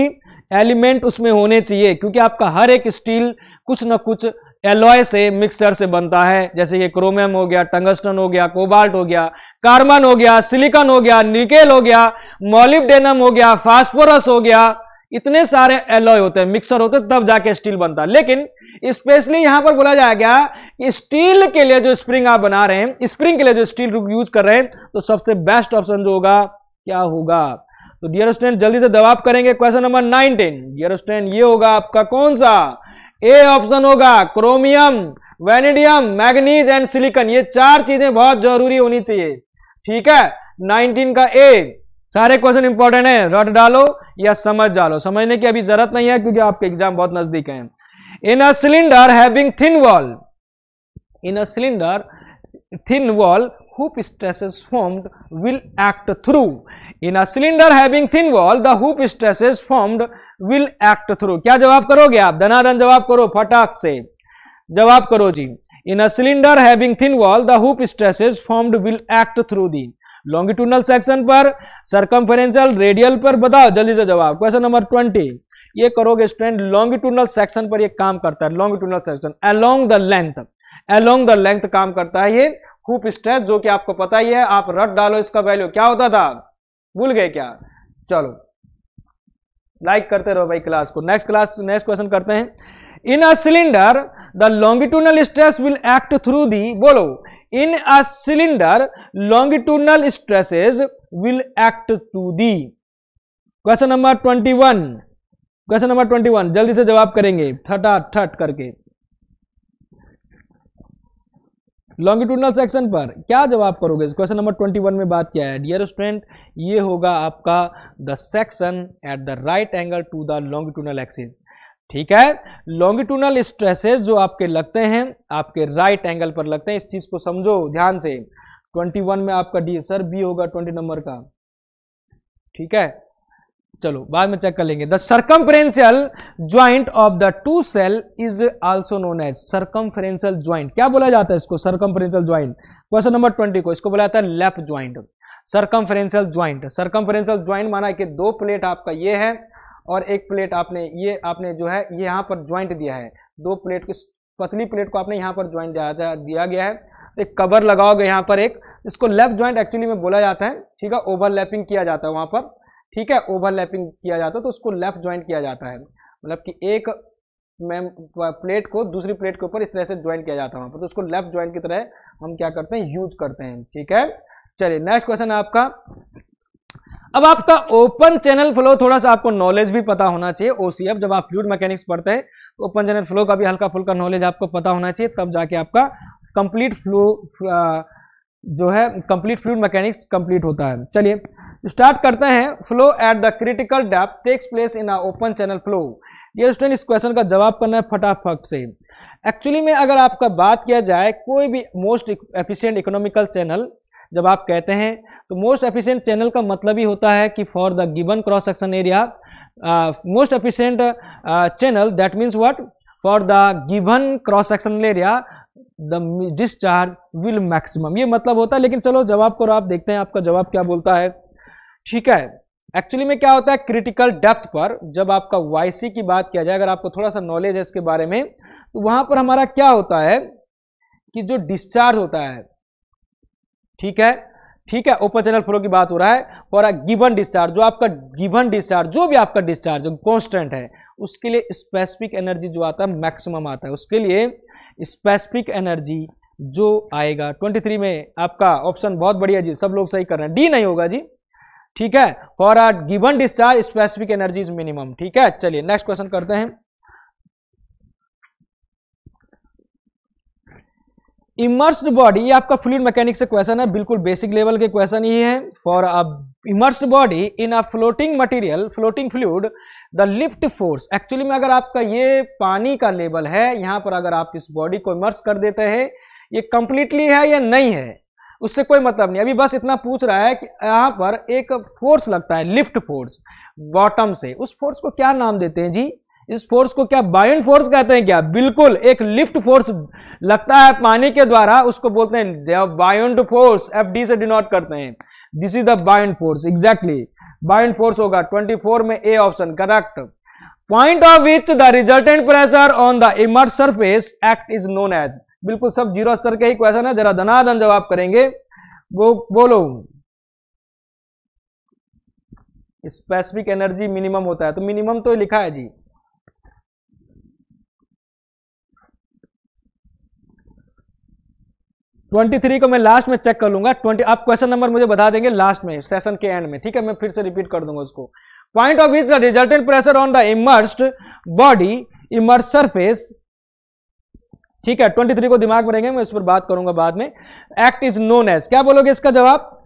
S1: एलिमेंट उसमें होने चाहिए? क्योंकि आपका हर एक स्टील कुछ ना कुछ एलॉय से मिक्सर से बनता है। जैसे कि क्रोमियम हो गया टंगस्टन हो गया कोबाल्ट हो गया कार्बन हो गया सिलिकॉन हो गया निकेल हो गया मोलिब्डेनम हो गया फास्फोरस हो गया इतने सारे एलॉय होते हैं मिक्सर होते हैं, तब जाके स्टील बनता है। लेकिन स्पेशली यहाँ पर बोला जाएगा कि स्टील के लिए जो स्प्रिंग आप बना रहे हैं स्प्रिंग के लिए जो स्टील यूज़ कर रहे हैं तो सबसे बेस्ट ऑप्शन जो होगा, क्या होगा? तो डियर स्टूडेंट जल्दी से जवाब करेंगे question number nineteen dear student ये होगा आपका कौन सा? ए ऑप्शन होगा chromium vanadium manganese and silicon ये चार चीज़ें बहुत ज़रूरी होनी चाहिए। ठीक है? 19 का ए सारे क्वेश्चन इंपॉर्टेंट है। रट डालो या समझ डालो। समझने की अभी ज़रूरत नहीं है क्योंकि आपके एग्ज़ाम बहुत नज़दीक है। In a cylinder having thin wall in a cylinder thin wall hoop stresses formed will act through in a cylinder having thin wall the hoop stresses formed will act through क्या जवाब करोगे आप? धनाधन जवाब करो फटाक से। जवाब करो जी। In a cylinder having thin wall the hoop stresses formed will act through the longitudinal section पर सरकमफरेंशियल रेडियल पर बताओ, जल्दी से जवाब। क्वेश्चन नंबर ट्वेंटी ये करोगे स्टूडेंट लॉन्गिट्यूडनल सेक्शन पर ये काम करता है longitudinal section along the length along the length काम करता है ये। हुप स्ट्रेस जो कि आपको पता ही है, आप रट डालो इसका वैल्यू क्या होता था? भूल गए क्या? चलो। लाइक करते रहो भाई क्लास को। नेक्स्ट क्लास नेक्स्ट क्वेश्चन करते हैं। In a cylinder the longitudinal stress will act through the बोलो। In a cylinder, longitudinal stresses will act to the question number 21 question number 21 जल्दी से जवाब करेंगे। थटा थट करके। लॉन्गिट्यूडनल सेक्शन पर क्या जवाब करोगे? क्वेश्चन नंबर 21 में बात किया है? डियर स्टूडेंट ये होगा आपका the section at the right angle to the longitudinal axis ठीक है? लॉन्गिट्यूनल स्ट्रेसेस जो आपके लगते हैं, आपके राइट एंगल पर लगते हैं, इस चीज़ को समझो ध्यान से। 21 में आपका डी सर बी होगा 20 नंबर का। ठीक है? चलो, बाद में चेक कर लेंगे। The circumferential joint of the two shell is also known as circumferential joint क्या बोला जाता है इसको circumferential joint question number twenty को इसको बोला जाता है left joint circumferential joint circumferential joint माना कि दो प्लेट आपका ये है और एक प्लेट आपने, ये आपने जो है, ये यहाँ पर ज्वाइंट दिया है। दो प्लेट की पतली प्लेट को आपने यहाँ पर ज्वाइंट दिया गया है। एक कवर लगाओगे यहाँ पर एक, इसको लेफ़्ट ज्वाइंट एक्चुअली में बोला जाता है, ठीक है ओवरलैपिंग किया जाता है वहाँ पर, ठीक है ओवरलैपिंग किया जाता है तो उसको लेफ़्ट ज्वाइंट किया जाता है। मतलब कि एक मैम प्लेट को दूसरी प्लेट के ऊपर इस तरह से ज्वाइंट किया जाता है वहाँ पर तो उसको लेफ़्ट ज्वाइंट की तरह हम क्या करते हैं यूज़ करते हैं, ठीक है। चलिए नेक्स्ट क्वेश्चन आपका। अब आपका ओपन चैनल फ्लो थोड़ा सा आपको नॉलेज भी पता होना चाहिए ओसीएफ जब आप फ्लूड मैकेनिक्स पढ़ते हैं तो ओपन चैनल फ्लो का भी हल्का फुल्का नॉलेज आपको पता होना चाहिए, तब जाके आपका कंप्लीट फ्लो जो है कंप्लीट फ्लूड मैकेनिक्स कंप्लीट होता है। चलिए स्टार्ट करते हैं। Flow at the critical depth takes place in a open channel flow ये स्टूडेंट इस क्वेश्चन का जवाब करना है फटाफट से। एक्चुअली में अगर आपका बात किया जाए, कोई भी मोस्ट एफिशिएंट इकोनॉमिकल चैनल जब आप कहते हैं तो मोस्ट एफिशिएंट चैनल का मतलब ही होता है कि for the given cross section area most efficient channel that means what for the given cross section area the discharge will maximum ये मतलब होता है, लेकिन चलो जवाब को आप देखते हैं आपका जवाब क्या बोलता है। ठीक है एक्चुअली में क्या होता है क्रिटिकल डेप्थ पर जब आपका वाईसी की बात किया जाए, अगर आपको थोड़ा सा नॉलेज है इसके बारे में तो वहाँ पर हमारा क्या होता है कि जो डिस्चार्ज होता है ठीक है? ठीक है ओपन चैनल फ्लो की बात हो रहा है फॉर अ गिवन डिस्चार्ज जो आपका गिवन डिस्चार्ज जो भी आपका डिस्चार्ज कॉन्स्टेंट है, उसके लिए स्पेसिफिक एनर्जी जो आता है मैक्सिमम आता है। उसके लिए स्पेसिफिक एनर्जी जो आएगा 23 में आपका ऑप्शन बहुत बढ़िया जी, सब लोग सही कर रहे हैं। डी नहीं होगा जी, ठीक है? For a given discharge specific energy is minimum ठीक है? चलिए नेक्स्ट क्वेश्चन करते हैं। इमर्स्ड बॉडी ये आपका फ्लूड मैकेनिक्स से क्वेश्चन है, बिल्कुल बेसिक लेवल के क्वेश्चन ही है। For a immersed body in a floating material floating fluid the lift force actually में अगर आपका ये पानी का लेवल है, यहाँ पर अगर आप इस बॉडी को इमर्स कर देते हैं, ये कंप्लीटली है या नहीं है? उससे कोई मतलब नहीं। अभी बस इतना पूछ रहा है कि यहाँ पर एक फोर्स लगता है लिफ्ट फोर्स बॉटम से। उस फोर्स को क्या नाम देते हैं जी? इस फोर्स को क्या बायोन फोर्स कहते हैं क्या? बिल्कुल, एक लिफ्ट फोर्स लगता है पानी के द्वारा, उसको बोलते हैं बायोन फोर्स एफ़ डी से डिनोट करते हैं। This is the buoyant force exactly buoyant force होगा 24 में A option correct point of which the resultant pressure on the immerse surface act is known as बिल्कुल सब ज़ीरो स्तर के ही question है, जरा धनाधन जवाब करेंगे। वो, बोलो। स्पेसिफिक एनर्जी मिनिमम होता है तो मिनिमम तो लिखा है जी। 23 को मैं लास्ट में चेक कर लूँगा। 20 आप क्वेश्चन नंबर मुझे बता देंगे लास्ट में सेशन के एंड में। ठीक है, मैं फिर से रिपीट कर दूँगा उसको। Point of which the resultant pressure on the immersed body immerse surface ठीक है 23 को दिमाग में रहेंगे, मैं इस पर बात करूँगा बाद में। एक्ट इज़ नोन एज क्या बोलोगे इसका जवाब?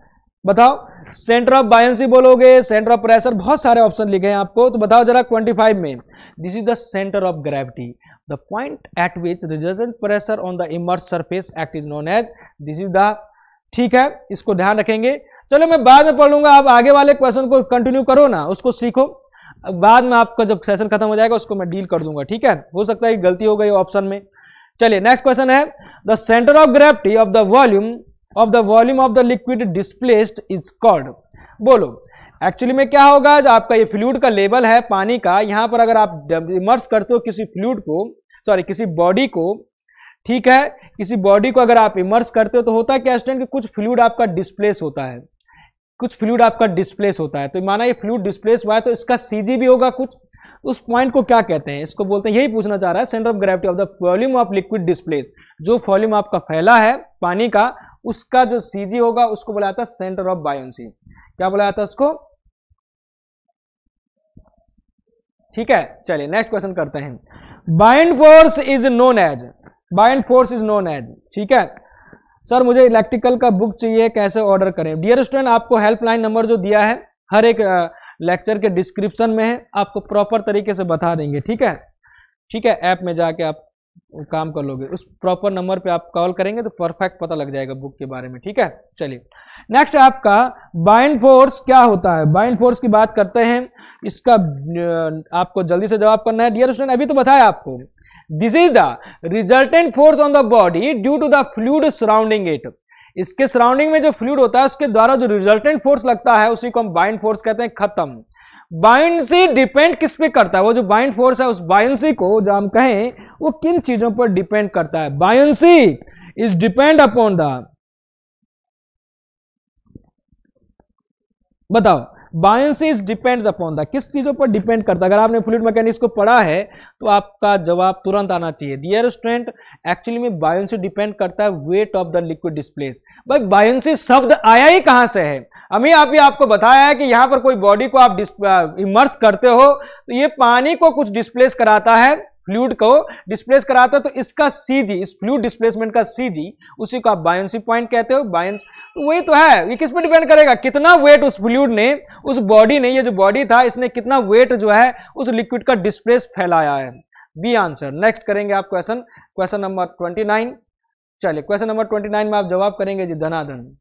S1: बताओ सेंटर ऑफ़ बायोन्सी बोलोगे सेंटर ऑफ़ प्रेशर बहुत सारे ऑप्शन लिखे हैं आपको तो बताओ जरा 25 में। This is the centre of gravity the point at which resultant pressure on the immerse surface act is known as this is the ठीक है, इसको ध्यान रखेंगे। चलो मैं बाद में पढ़ लूँगा आप आगे वाले क्वेश्चन को कंटिन्यू करो ना, उसको सीखो। बाद में आपका जब सेशन खत्म हो जाएगा, उसको मैं डील कर दूँगा, ठीक है? हो सकता है गलती हो गई ऑप्शन में। चलिए नेक्स्ट क्वेश्चन है। The centre of gravity of the volume of the volume of the liquid displaced is called बोलो। एक्चुअली में क्या होगा? जो आपका ये फ्लूड का लेवल है पानी का। यहाँ पर अगर आप इमर्स करते हो किसी फ्लूड को सॉरी किसी बॉडी को, ठीक है? किसी बॉडी को अगर आप इमर्स करते हो तो होता है क्या स्टूडेंट कि कुछ फ्लूड आपका डिस्प्लेस होता है। कुछ फ्लूड आपका डिस्प्लेस होता है। तो माना ये फ्लूड डिस्प्लेस हुआ है तो इसका सीजी भी होगा कुछ। उस पॉइंट को क्या कहते हैं? इसको बोलते हैं, यही पूछना चाह रहा है centre of gravity of the volume of liquid displace जो वॉल्यूम आपका फैला है पानी का उसका जो सीजी होगा, उसको बोला जाता है सेंटर ऑफ़ बायोन्सी क्या बोला जाता है उसको? ठीक है, चलिए नेक्स्ट क्वेश्चन करते हैं। Buoyant force is known as buoyant force is known as ठीक है? सर मुझे इलेक्ट्रिकल का बुक चाहिए, कैसे ऑर्डर करें? डियर स्टूडेंट आपको हेल्पलाइन नंबर जो दिया है, हर एक लेक्चर के डिस्क्रिप्शन में है, आपको प्रॉपर तरीके से बता देंगे, ठीक है? ठीक है ऐप में जाके आप काम कर लोगे। उस प्रॉपर नंबर पे आप कॉल करेंगे तो परफेक्ट पता लग जाएगा बुक के बारे में, ठीक है? चलिए। नेक्स्ट आपका बाइंड फोर्स क्या होता है? बाइंड फोर्स की बात करते हैं। इसका आपको जल्दी से जवाब करना है। डियर स्टूडेंट अभी तो बताया आपको। This is the resultant force on the body due to the fluid surrounding it इसके सराउंडिंग में जो फ्लूड होता है, उसके द्वारा जो रिजल्टेंट फोर्स लगता है, उसी को हम बाइंड फोर्स कहते हैं, खत्म। बाइंसी डिपेंड किस पे करता है? वो जो बाइंड फोर्स है, उस बायंसी को जो हम कहें, वो किन चीज़ों पर डिपेंड करता है? Buoyancy is depend upon the बताओ। Buoyancy is depends upon the किस चीज़ों पर डिपेंड करता है? अगर आपने फ्लूइड मैकेनिक्स को पढ़ा है तो आपका जवाब तुरंत आना चाहिए। डियर स्टूडेंट एक्चुअली में बायंसी डिपेंड करता है weight of the liquid displace भाई बायंसी शब्द आया ही कहाँ से है? अभी अभी आपको बताया है कि यहाँ पर कोई बॉडी को आप इमर्स करते हो तो ये पानी को कुछ डिस्प्लेस कराता है। फ्लूड को डिस्प्लेस कराता है तो इसका सीजी इस फ्लूड डिस्प्लेसमेंट का सीजी उसी को आप बायोन्सी पॉइंट कहते हो बायोन्स वही तो है, ये किस पे डिपेंड करेगा? कितना वेट उस फ्लूड ने, उस बॉडी ने, ये जो बॉडी था, इसने कितना वेट जो है, उस लिक्विड का डिस्प्लेस फैलाया है? बी आंसर नेक्स्ट करेंगे आप question question number twenty nine चलिए क्वेश्चन नंबर ट्वेंटी नाइन में आप जवाब करेंगे जी धनाधन।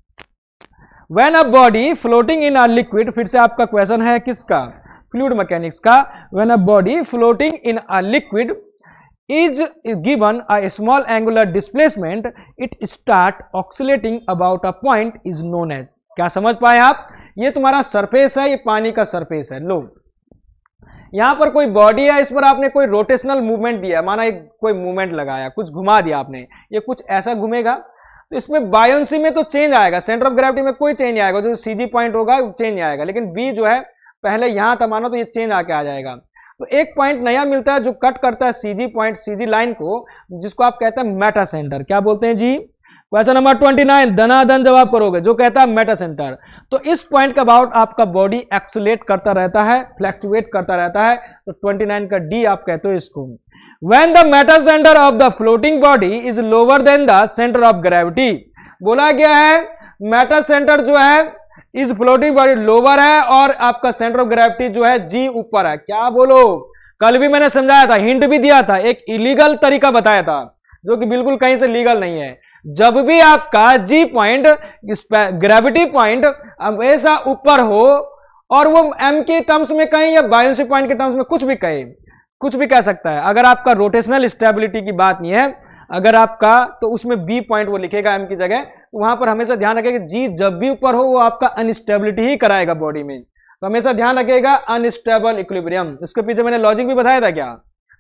S1: When a body floating in a liquid फिर से आपका क्वेश्चन है किसका? फ्लूड मैकेनिक्स का when a body floating in a liquid is given a small angular displacement, it start oscillating about a point is known as. क्या समझ पाए आप? ये तुम्हारा सरफेस है, ये पानी का सरफेस है, लो। यहाँ पर कोई बॉडी है, इस पर आपने कोई रोटेशनल मूवमेंट दिया, माना एक कोई मूवमेंट लगाया, कुछ घुमा दिया आपने, ये कुछ ऐसा घूमेगा। तो इसमें बायोन्सी में तो चेंज आएगा सेंटर ऑफ़ ग्रेविटी में कोई चेंज आएगा, जो सीजी पॉइंट होगा चेंज आएगा, लेकिन बी जो है पहले यहाँ था मानो तो ये चेंज आके आ जाएगा। तो एक पॉइंट नया मिलता है जो कट करता है सीजी पॉइंट सीजी लाइन को, जिसको आप कहते हैं मेटा सेंटर क्या बोलते हैं जी? क्वेश्चन नंबर ट्वेंटी नाइन धनाधन जवाब करोगे, जो कहता है मेटा सेंटर तो इस पॉइंट का अबाउट आपका बॉडी एक्सुलेट करता रहता है फ्लैक्चुएट करता रहता है। तो 29 का डी आप कहते हो इसको। When the metacentre of the floating body is lower than the centre of gravity बोला गया है मेटा सेंटर जो है इस फ्लोटिंग बॉडी लोअर है और आपका सेंटर ऑफ़ ग्रेविटी जो है जी ऊपर है। क्या बोलो? कल भी मैंने समझाया था हिंट भी दिया था, एक इलीगल तरीका बताया था, जो कि बिल्कुल कहीं से लीगल नहीं है। जब भी आपका जी पॉइंट ग्रेविटी पॉइंट हमेशा ऊपर हो, और वो एम के टर्म्स में कहें या बायोसी पॉइंट के टर्म्स में कुछ भी कहे, कुछ भी कह सकता है। अगर आपका रोटेशनल स्टेबिलिटी की बात नहीं है, अगर आपका तो उसमें बी पॉइंट वो लिखेगा एम की जगह वहाँ पर हमेशा ध्यान रखेगा जी जब भी ऊपर हो, वो आपका अनस्टेबिलिटी ही कराएगा बॉडी में। तो हमेशा ध्यान रखेगा अनस्टेबल इक्विलिब्रियम इसके पीछे मैंने लॉजिक भी बताया था क्या?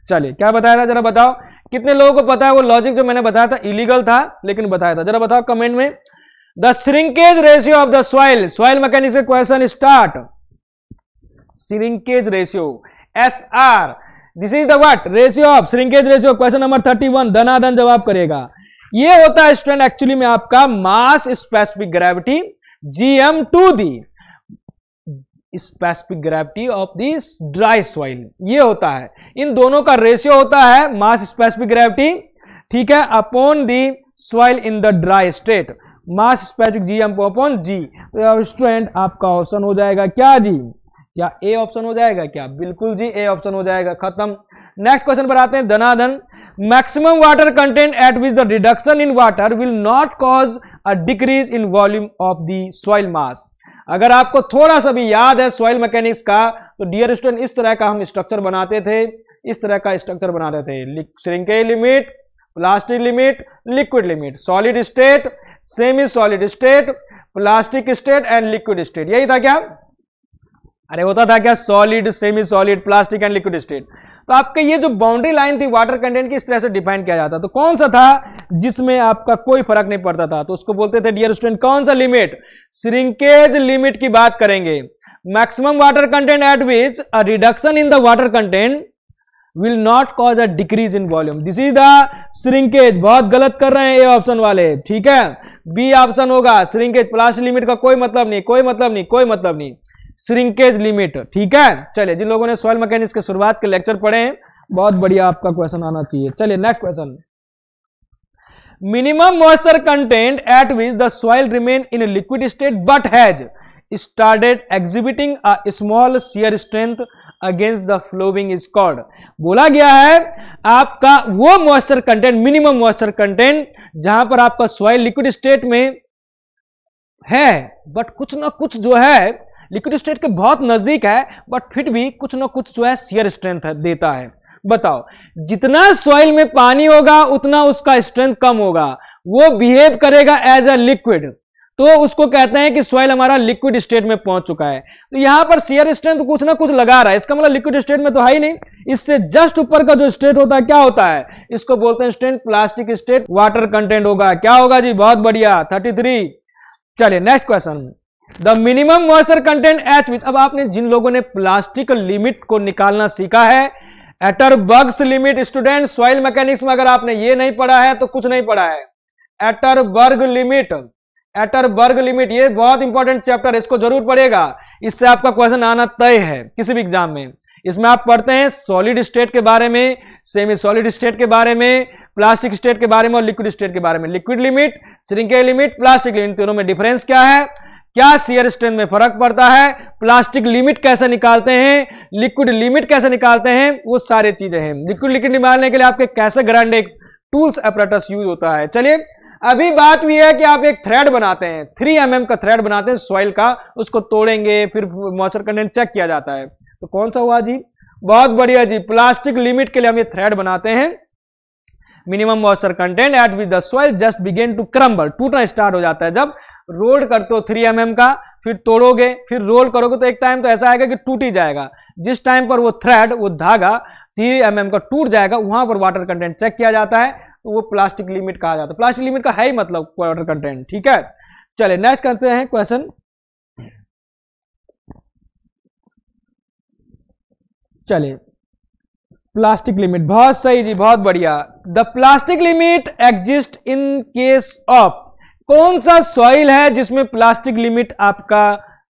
S1: चलिए, क्या बताया था? जरा बताओ। कितने लोगों को पता है वो लॉजिक जो मैंने बताया था इलीगल था, लेकिन बताया था। जरा बताओ कमेंट में। The shrinkage ratio of the soil soil mechanics question start shrinkage ratio S R this is the what ratio of shrinkage ratio question number thirty one धनाधन जवाब करेगा। ये होता है स्टूडेंट एक्चुअली में आपका mass specific gravity GM to the specific gravity of this dry soil ये होता है। इन दोनों का रेशियो होता है मास स्पेसिफिक ग्रेविटी ठीक है upon the soil in the dry state mass specific G M upon G student आपका ऑप्शन हो जाएगा क्या जी? क्या ए ऑप्शन हो जाएगा क्या? बिल्कुल जी ए ऑप्शन हो जाएगा, खत्म। नेक्स्ट क्वेश्चन पर आते हैं, धनाधन। Maximum water content at which the reduction in water will not cause a decrease in volume of the soil mass अगर आपको थोड़ा सा भी याद है सॉइल मैकेनिक्स का तो डियर स्टूडेंट इस तरह का हम स्ट्रक्चर बनाते थे। इस तरह का स्ट्रक्चर बनाते थे। Shrinkage limit plastic limit liquid limit solid state semi solid state plastic state and liquid state यही था क्या? अरे होता था क्या? Solid semi solid plastic and liquid state तो आपके ये जो बाउंड्री लाइन थी वाटर कंटेंट की, इस तरह से डिफाइन किया जाता। तो कौन सा था जिसमें आपका कोई फ़र्क नहीं पड़ता था? तो उसको बोलते थे डियर स्टूडेंट कौन सा लिमिट श्रिंकेज लिमिट की बात करेंगे। Maximum water content at which a reduction in the water content will not cause a decrease in volume this is the shrinkage बहुत गलत कर रहे हैं ये ऑप्शन वाले। ठीक है? बी ऑप्शन होगा। श्रिंकेज प्लास्टिक लिमिट का कोई मतलब नहीं, कोई मतलब नहीं, कोई मतलब नहीं। श्रिंकेज लिमिट ठीक है? चलिए, जिन लोगों ने सॉइल मैकेनिक्स के शुरुआत के लेक्चर पढ़े हैं, बहुत बढ़िया आपका क्वेश्चन आना चाहिए। चलिए next question minimum moisture content at which the soil remain in liquid state but has started exhibiting a small shear strength against the is called बोला गया है, आपका वो moisture content minimum moisture content जहाँ पर आपका सॉइल लिक्विड स्टेट में है बट कुछ ना कुछ जो है लिक्विड स्टेट के बहुत नज़दीक है बट फिर भी कुछ ना कुछ जो है सियर स्ट्रेंथ देता है। बताओ, जितना सॉइल में पानी होगा, उतना उसका स्ट्रेंथ कम होगा। वो बिहेव करेगा एज अ लिक्विड तो उसको कहते हैं कि सॉइल हमारा लिक्विड स्टेट में पहुँच चुका है। तो यहाँ पर सियर स्ट्रेंथ कुछ ना कुछ लगा रहा है। इसका मतलब लिक्विड स्टेट में तो है ही नहीं। इससे जस्ट ऊपर का जो स्टेट होता है, क्या होता है? इसको बोलते हैं state plastic state water content होगा। क्या होगा जी? बहुत बढ़िया। थर्टी थ्री चलिए next question the minimum moisture content H with अब आपने जिन लोगों ने प्लास्टिक लिमिट को निकालना सीखा है Atterberg's limit student soil mechanics में अगर आपने ये नहीं पढ़ा है तो कुछ नहीं पढ़ा है। एटर बर्ग लिमिट एटर बर्ग लिमिट ये बहुत इंपॉर्टेंट चैप्टर इसको ज़रूर पढ़ेगा इससे आपका क्वेश्चन आना तय है, किसी भी एग्ज़ाम में। इसमें आप पढ़ते हैं सॉलिड स्टेट के बारे में सेमी सॉलिड स्टेट के बारे में प्लास्टिक स्टेट के बारे में और लिक्विड स्टेट के बारे में। Liquid limit shrinkage limit plastic limit तीनों में डिफरेंस क्या है? क्या सीयर स्ट्रेंथ में फ़र्क पड़ता है? प्लास्टिक लिमिट कैसे निकालते हैं? लिक्विड लिमिट कैसे निकालते हैं? वो सारे चीज़ें हैं। लिक्विड लिक्विड निकालने के लिए आपके कैसे ग्रांड एक टूल्स अपरेटस यूज़ होता है। चलिए, अभी बात भी है कि आप एक थ्रेड बनाते हैं। थ्री एम mm का थ्रेड बनाते हैं सॉइल का। उसको तोड़ेंगे, फिर मॉइस्चर कंटेंट चेक किया जाता है। तो कौन सा हुआ जी? बहुत बढ़िया जी। प्लास्टिक लिमिट के लिए हम ये थ्रेड बनाते हैं। Minimum moisture content at with the soil just begin to crumble टूटना स्टार्ट हो जाता है जब रोल करते हो थ्री एम mm का, फिर तोड़ोगे, फिर रोल करोगे तो एक टाइम तो ऐसा आएगा कि टूट ही जाएगा। जिस टाइम पर वो थ्रेड वो धागा थ्री एम mm का टूट जाएगा, वहाँ पर वाटर कंटेंट चेक किया जाता है तो वो प्लास्टिक लिमिट कहा जाता है। प्लास्टिक लिमिट का है ही मतलब वाटर कंटेंट ठीक है? चले नेक्स्ट करते हैं क्वेश्चन चले प्लास्टिक लिमिट बहुत सही जी, बहुत बढ़िया। The plastic limit exist in case of कौन सा सॉइल है जिसमें प्लास्टिक लिमिट आपका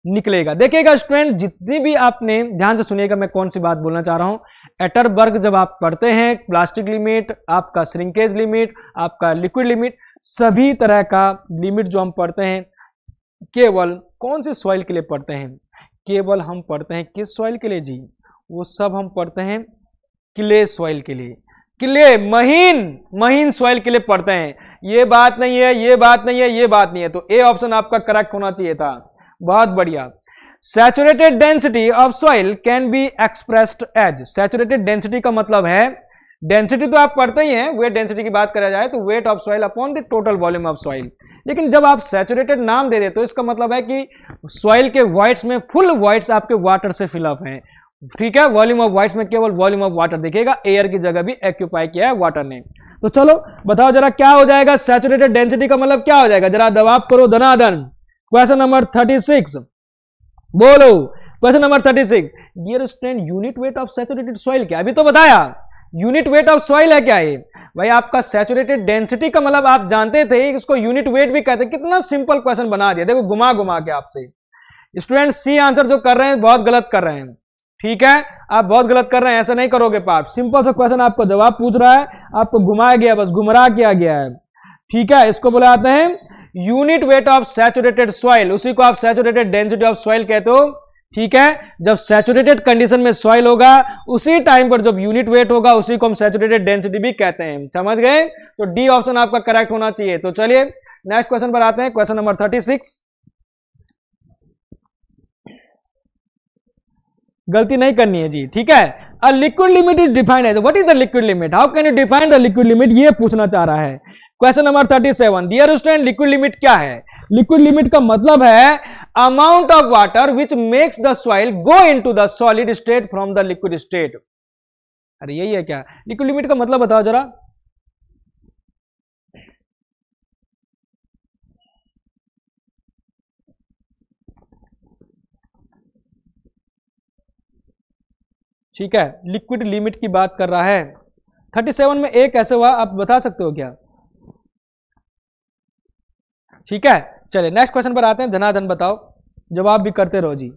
S1: निकलेगा? देखिएगा स्टूडेंट जितनी भी आपने ध्यान से सुनिएगा, मैं कौन सी बात बोलना चाह रहा हूँ? एटरबर्ग जब आप पढ़ते हैं प्लास्टिक लिमिट आपका श्रिंकेज लिमिट आपका लिक्विड लिमिट सभी तरह का लिमिट जो हम पढ़ते हैं, केवल कौन से सॉइल के लिए पढ़ते हैं? केवल हम पढ़ते हैं किस सॉइल के लिए जी? वो सब हम पढ़ते हैं क्ले सॉइल के लिए। क्ले महीन महीन सॉइल के लिए पढ़ते हैं। ये बात नहीं है, ये बात नहीं है, ये बात नहीं है। तो ए ऑप्शन आपका करेक्ट होना चाहिए था। बहुत बढ़िया। Saturated density of soil can be expressed as saturated density का मतलब है डेंसिटी तो आप पढ़ते ही हैं वेट डेंसिटी की बात करा जाए तो weight of soil upon the total volume of soil लेकिन जब आप सैचुरेटेड नाम दे देते तो इसका मतलब है कि सॉइल के वाइट्स में फुल वाइट्स आपके वाटर से फिलअप हैं। ठीक है? वॉल्यूम ऑफ़ वाइट्स में केवल वॉल्यूम ऑफ़ वाटर दिखेगा। एयर की जगह भी एक्यूपाई किया है वाटर ने। तो चलो, बताओ जरा क्या हो जाएगा? सैचुरेटेड डेंसिटी का मतलब क्या हो जाएगा? जरा दबाव करो धनाधन। क्वेश्चन नंबर थर्टी सिक्स बोलो। Question number thirty six dear student unit weight of saturated soil क्या अभी तो बताया। यूनिट वेट ऑफ़ सॉइल है क्या ये? भाई, आपका सैचुरेटेड डेंसिटी का मतलब आप जानते थे, इसको यूनिट वेट भी कहते कितना सिंपल क्वेश्चन बना दिया। देखो घुमा घुमा के आपसे। स्टूडेंट सी आंसर जो कर रहे हैं, बहुत गलत कर रहे हैं। ठीक है? आप बहुत गलत कर रहे हैं, ऐसा नहीं करोगे पाप। सिंपल सा क्वेश्चन आपको जवाब पूछ रहा है, आपको घुमाया गया, बस गुमराह किया गया है। ठीक है, इसको बुलाते हैं। Unit weight of saturated soil उसी को आप सैचुरेटेड डेंसिटी ऑफ़ सॉइल कहते हो। ठीक है? जब सैचुरेटेड कंडीशन में सॉइल होगा, उसी टाइम पर जब यूनिट वेट होगा, उसी को हम सैचुरेटेड डेंसिटी भी कहते हैं। समझ गए? तो डी ऑप्शन आपका करेक्ट होना चाहिए। तो चलिए नेक्स्ट क्वेश्चन पर आते हैं। क्वेश्चन नंबर थर्टी सिक्स गलती नहीं करनी है जी, ठीक है? A liquid limit is defined है what is the liquid limit how can you define the liquid limit ये पूछना चाह रहा है। Question number thirty seven dear student liquid limit क्या है? लिक्विड लिमिट का मतलब है amount of water which makes the soil go into the solid state from the liquid state अरे यही है क्या? लिक्विड लिमिट का मतलब बताओ जरा। ठीक है लिक्विड लिमिट की बात कर रहा है। 37 में एक कैसे हुआ, आप बता सकते हो क्या? ठीक है, चलिए नेक्स्ट क्वेश्चन पर आते हैं। धनाधन बताओ, जवाब भी करते रहो जी।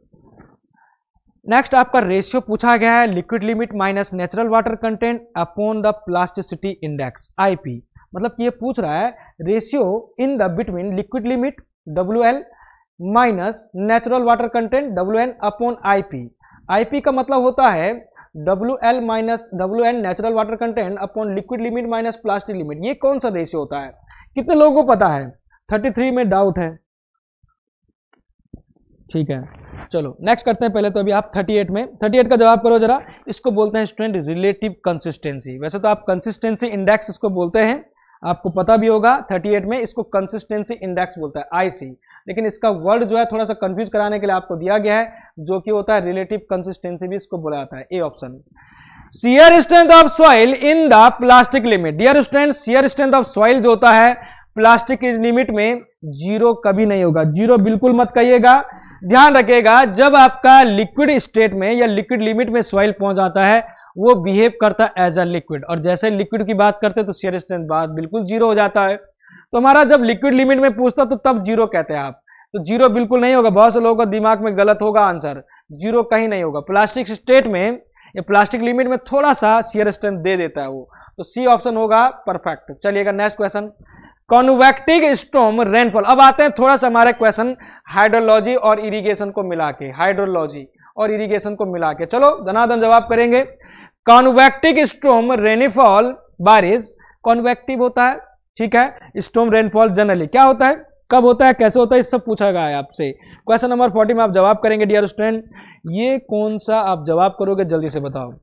S1: नेक्स्ट आपका रेशियो पूछा गया है liquid limit minus natural water content upon the plasticity index IP मतलब ये पूछ रहा है ratio in the between liquid limit W L minus natural water content W N upon IP IP का मतलब होता है W L minus W N natural water content upon liquid limit minus plastic limit ये कौन सा ratio होता है? कितने लोगों को पता है? 33 में डाउट है। ठीक है। चलो नेक्स्ट करते हैं पहले तो अभी आप 38 में। 38 का जवाब करो जरा। इसको बोलते हैं स्टूडेंट रिलेटिव कंसिस्टेंसी वैसे तो आप कंसिस्टेंसी इंडेक्स इसको बोलते हैं। आपको पता भी होगा 38 में इसको कंसिस्टेंसी इंडेक्स बोलता है आईसी लेकिन इसका वर्ड जो है थोड़ा सा कंफ्यूज कराने के लिए आपको दिया गया है। जो कि होता है रिलेटिव कंसिस्टेंसी भी इसको बोला जाता है A option shear strength of soil in the plastic limit dear student shear strength of soil जो होता है प्लास्टिक की लिमिट में ज़ीरो कभी नहीं होगा। ज़ीरो बिल्कुल मत कहिएगा। ध्यान रखिएगा, जब आपका लिक्विड स्टेट में या लिक्विड लिमिट में सॉइल पहुँच जाता है, वो बिहेव करता है एज अ लिक्विड और जैसे लिक्विड की बात करते हैं तो सियर स्ट्रेंथ बात बिल्कुल ज़ीरो हो जाता है। तो हमारा जब लिक्विड लिमिट में पूछता तो तब ज़ीरो कहते हैं आप। तो ज़ीरो बिल्कुल नहीं होगा। बहुत से लोगों का दिमाग में गलत होगा आंसर। ज़ीरो कहीं नहीं होगा। प्लास्टिक स्टेट में, या प्लास्टिक लिमिट में थोड़ा सा शेयर स्ट्रेंथ दे देता है वो। तो सी ऑप्शन होगा परफेक्ट चलिएगा next question convective storm rainfall अब आते हैं थोड़ा सा हमारे क्वेश्चन हाइड्रोलॉजी और इरिगेशन को मिला के। हाइड्रोलॉजी और इरिगेशन को मिला के। चलो, धनाधन जवाब करेंगे। कॉन्वेक्टिक स्टोम रेनिफॉल बारिश कॉन्वेक्टिव होता है, ठीक है? स्टोम रेनफॉल जनरली क्या होता है? कब होता है, कैसे होता है, इस सब पूछा गया है आपसे। क्वेश्चन नंबर फोर्टी में आप जवाब करेंगे डियर स्टूडेंट ये कौन सा आप जवाब करोगे, जल्दी से बताओ।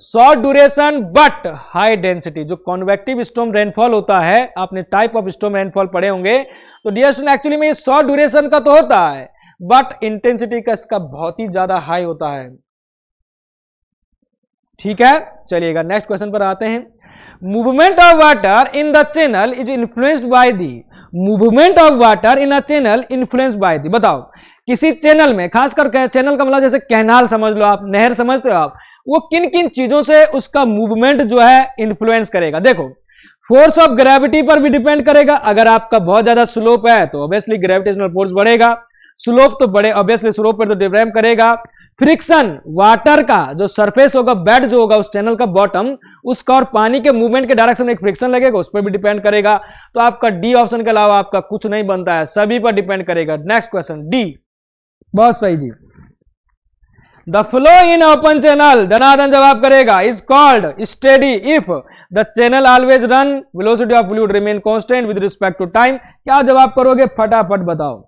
S1: Short duration but high density जो कॉन्वेक्टिव स्टोम रेनफॉल होता है, आपने टाइप ऑफ़ स्टोम रेनफॉल पढ़े होंगे। तो डियर स्टूडेंट एक्चुअली में शॉर्ट ड्यूरेशन का तो होता है बट इंटेंसिटी का इसका बहुत ही ज़्यादा हाई होता है। ठीक है? चलिएगा नेक्स्ट क्वेश्चन पर आते हैं। Movement of water in the channel is influenced by the movement of water in a channel influence by the बताओ, किसी चैनल में, खासकर चैनल का मतलब जैसे कैनाल समझ लो आप, नहर समझते हो आप, वो किन किन चीज़ों से उसका मूवमेंट जो है इन्फ्लुएंस करेगा? देखो फोर्स ऑफ़ ग्रेविटी पर भी डिपेंड करेगा, अगर आपका बहुत ज़्यादा स्लोप है तो ऑब्वियसली ग्रेविटेशनल फोर्स बढ़ेगा स्लोप तो बड़े ऑब्वियसली स्लोप पर तो डिपेंड करेगा फ्रिक्शन, वाटर का, जो सरफेस होगा बेड जो होगा, उस चैनल का बॉटम उसका और पानी के मूवमेंट के डायरेक्शन में एक फ्रिक्शन लगेगा, उस पर भी डिपेंड करेगा। तो आपका डी ऑप्शन के अलावा आपका कुछ नहीं बनता है, सभी पर डिपेंड करेगा। नेक्स्ट क्वेश्चन डी बहुत सही जी। The flow in open channel धनाधन जवाब करेगा। Is called steady if the channel always run velocity of fluid remain constant with respect to time क्या जवाब करोगे? फटाफट बताओ।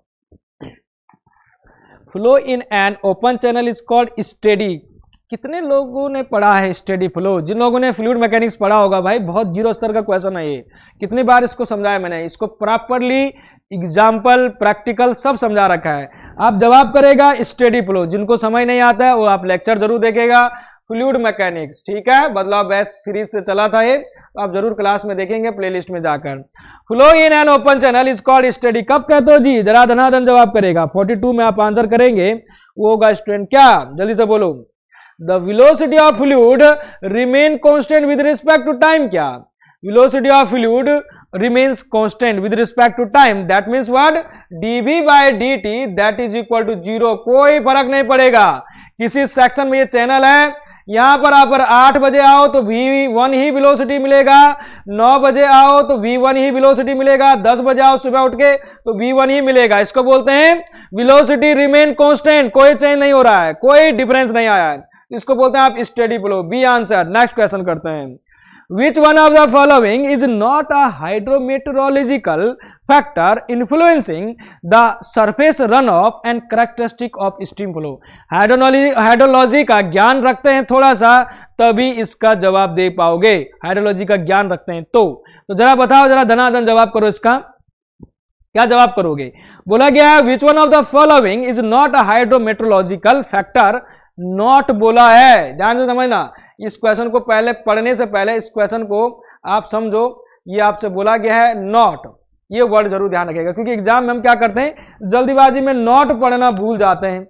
S1: Flow in an open channel is called steady कितने लोगों ने पढ़ा है स्टेडी फ्लो जिन लोगों ने फ्लूड मैकेनिक्स पढ़ा होगा, भाई, बहुत ज़ीरो स्तर का क्वेश्चन है ये। कितनी बार इसको समझाया मैंने? इसको प्रॉपरली एग्ज़ाम्पल प्रैक्टिकल सब समझा रखा है। आप जवाब करेगा स्टडी फ्लो जिनको समझ नहीं आता है, वो आप लेक्चर ज़रूर देखेगा। फ्लूड मैकेनिक्स, ठीक है? बदलाव बेस्ट सीरीज़ से चला था ये। तो आप ज़रूर क्लास में देखेंगे, प्लेलिस्ट में जाकर। Flow in an open channel is called steady कब कहते हो जी? जरा धनाधन जवाब करेगा। 42 में आप आंसर करेंगे। वो होगा स्टूडेंट क्या? जल्दी से बोलो। The velocity of fluid remain constant with respect to time क्या? Velocity of fluid remains constant with respect to time that means what? dv by dt, that is equal to zero कोई फ़र्क नहीं पड़ेगा। किसी सेक्शन में ये channel है यहाँ पर आप आठ बजे आओ तो वी वन ही विलोसिटी मिलेगा। नौ बजे आओ तो वी वन ही विलोसिटी मिलेगा। दस बजे आओ सुबह उठ के तो वी वन ही मिलेगा। इसको बोलते हैं विलोसिटी रिमेन कॉन्स्टेंट कोई चेंज नहीं हो रहा है। कोई डिफरेंस नहीं आया है। इसको बोलते हैं आप steady flow B answer next question करते हैं। Which one of the following is not a hydrometeorological factor influencing the surface runoff and characteristic of stream flow. Hydrology hydrology का ज्ञान रखते हैं थोड़ा सा, तभी इसका जवाब दे पाओगे। हाइड्रोलॉजी का ज्ञान रखते हैं तो तो जरा बताओ, जरा धनाधन जवाब करो इसका। क्या जवाब करोगे? बोला गया है which one of the following is not a hydrometeorological factor not बोला है। ध्यान से समझना, इस क्वेश्चन को पहले, पढ़ने से पहले इस क्वेश्चन को आप समझो। ये आपसे बोला गया है नॉट ये वर्ड ज़रूर ध्यान रखेगा क्योंकि एग्ज़ाम में हम क्या करते हैं, जल्दीबाजी में नॉट पढ़ना भूल जाते हैं।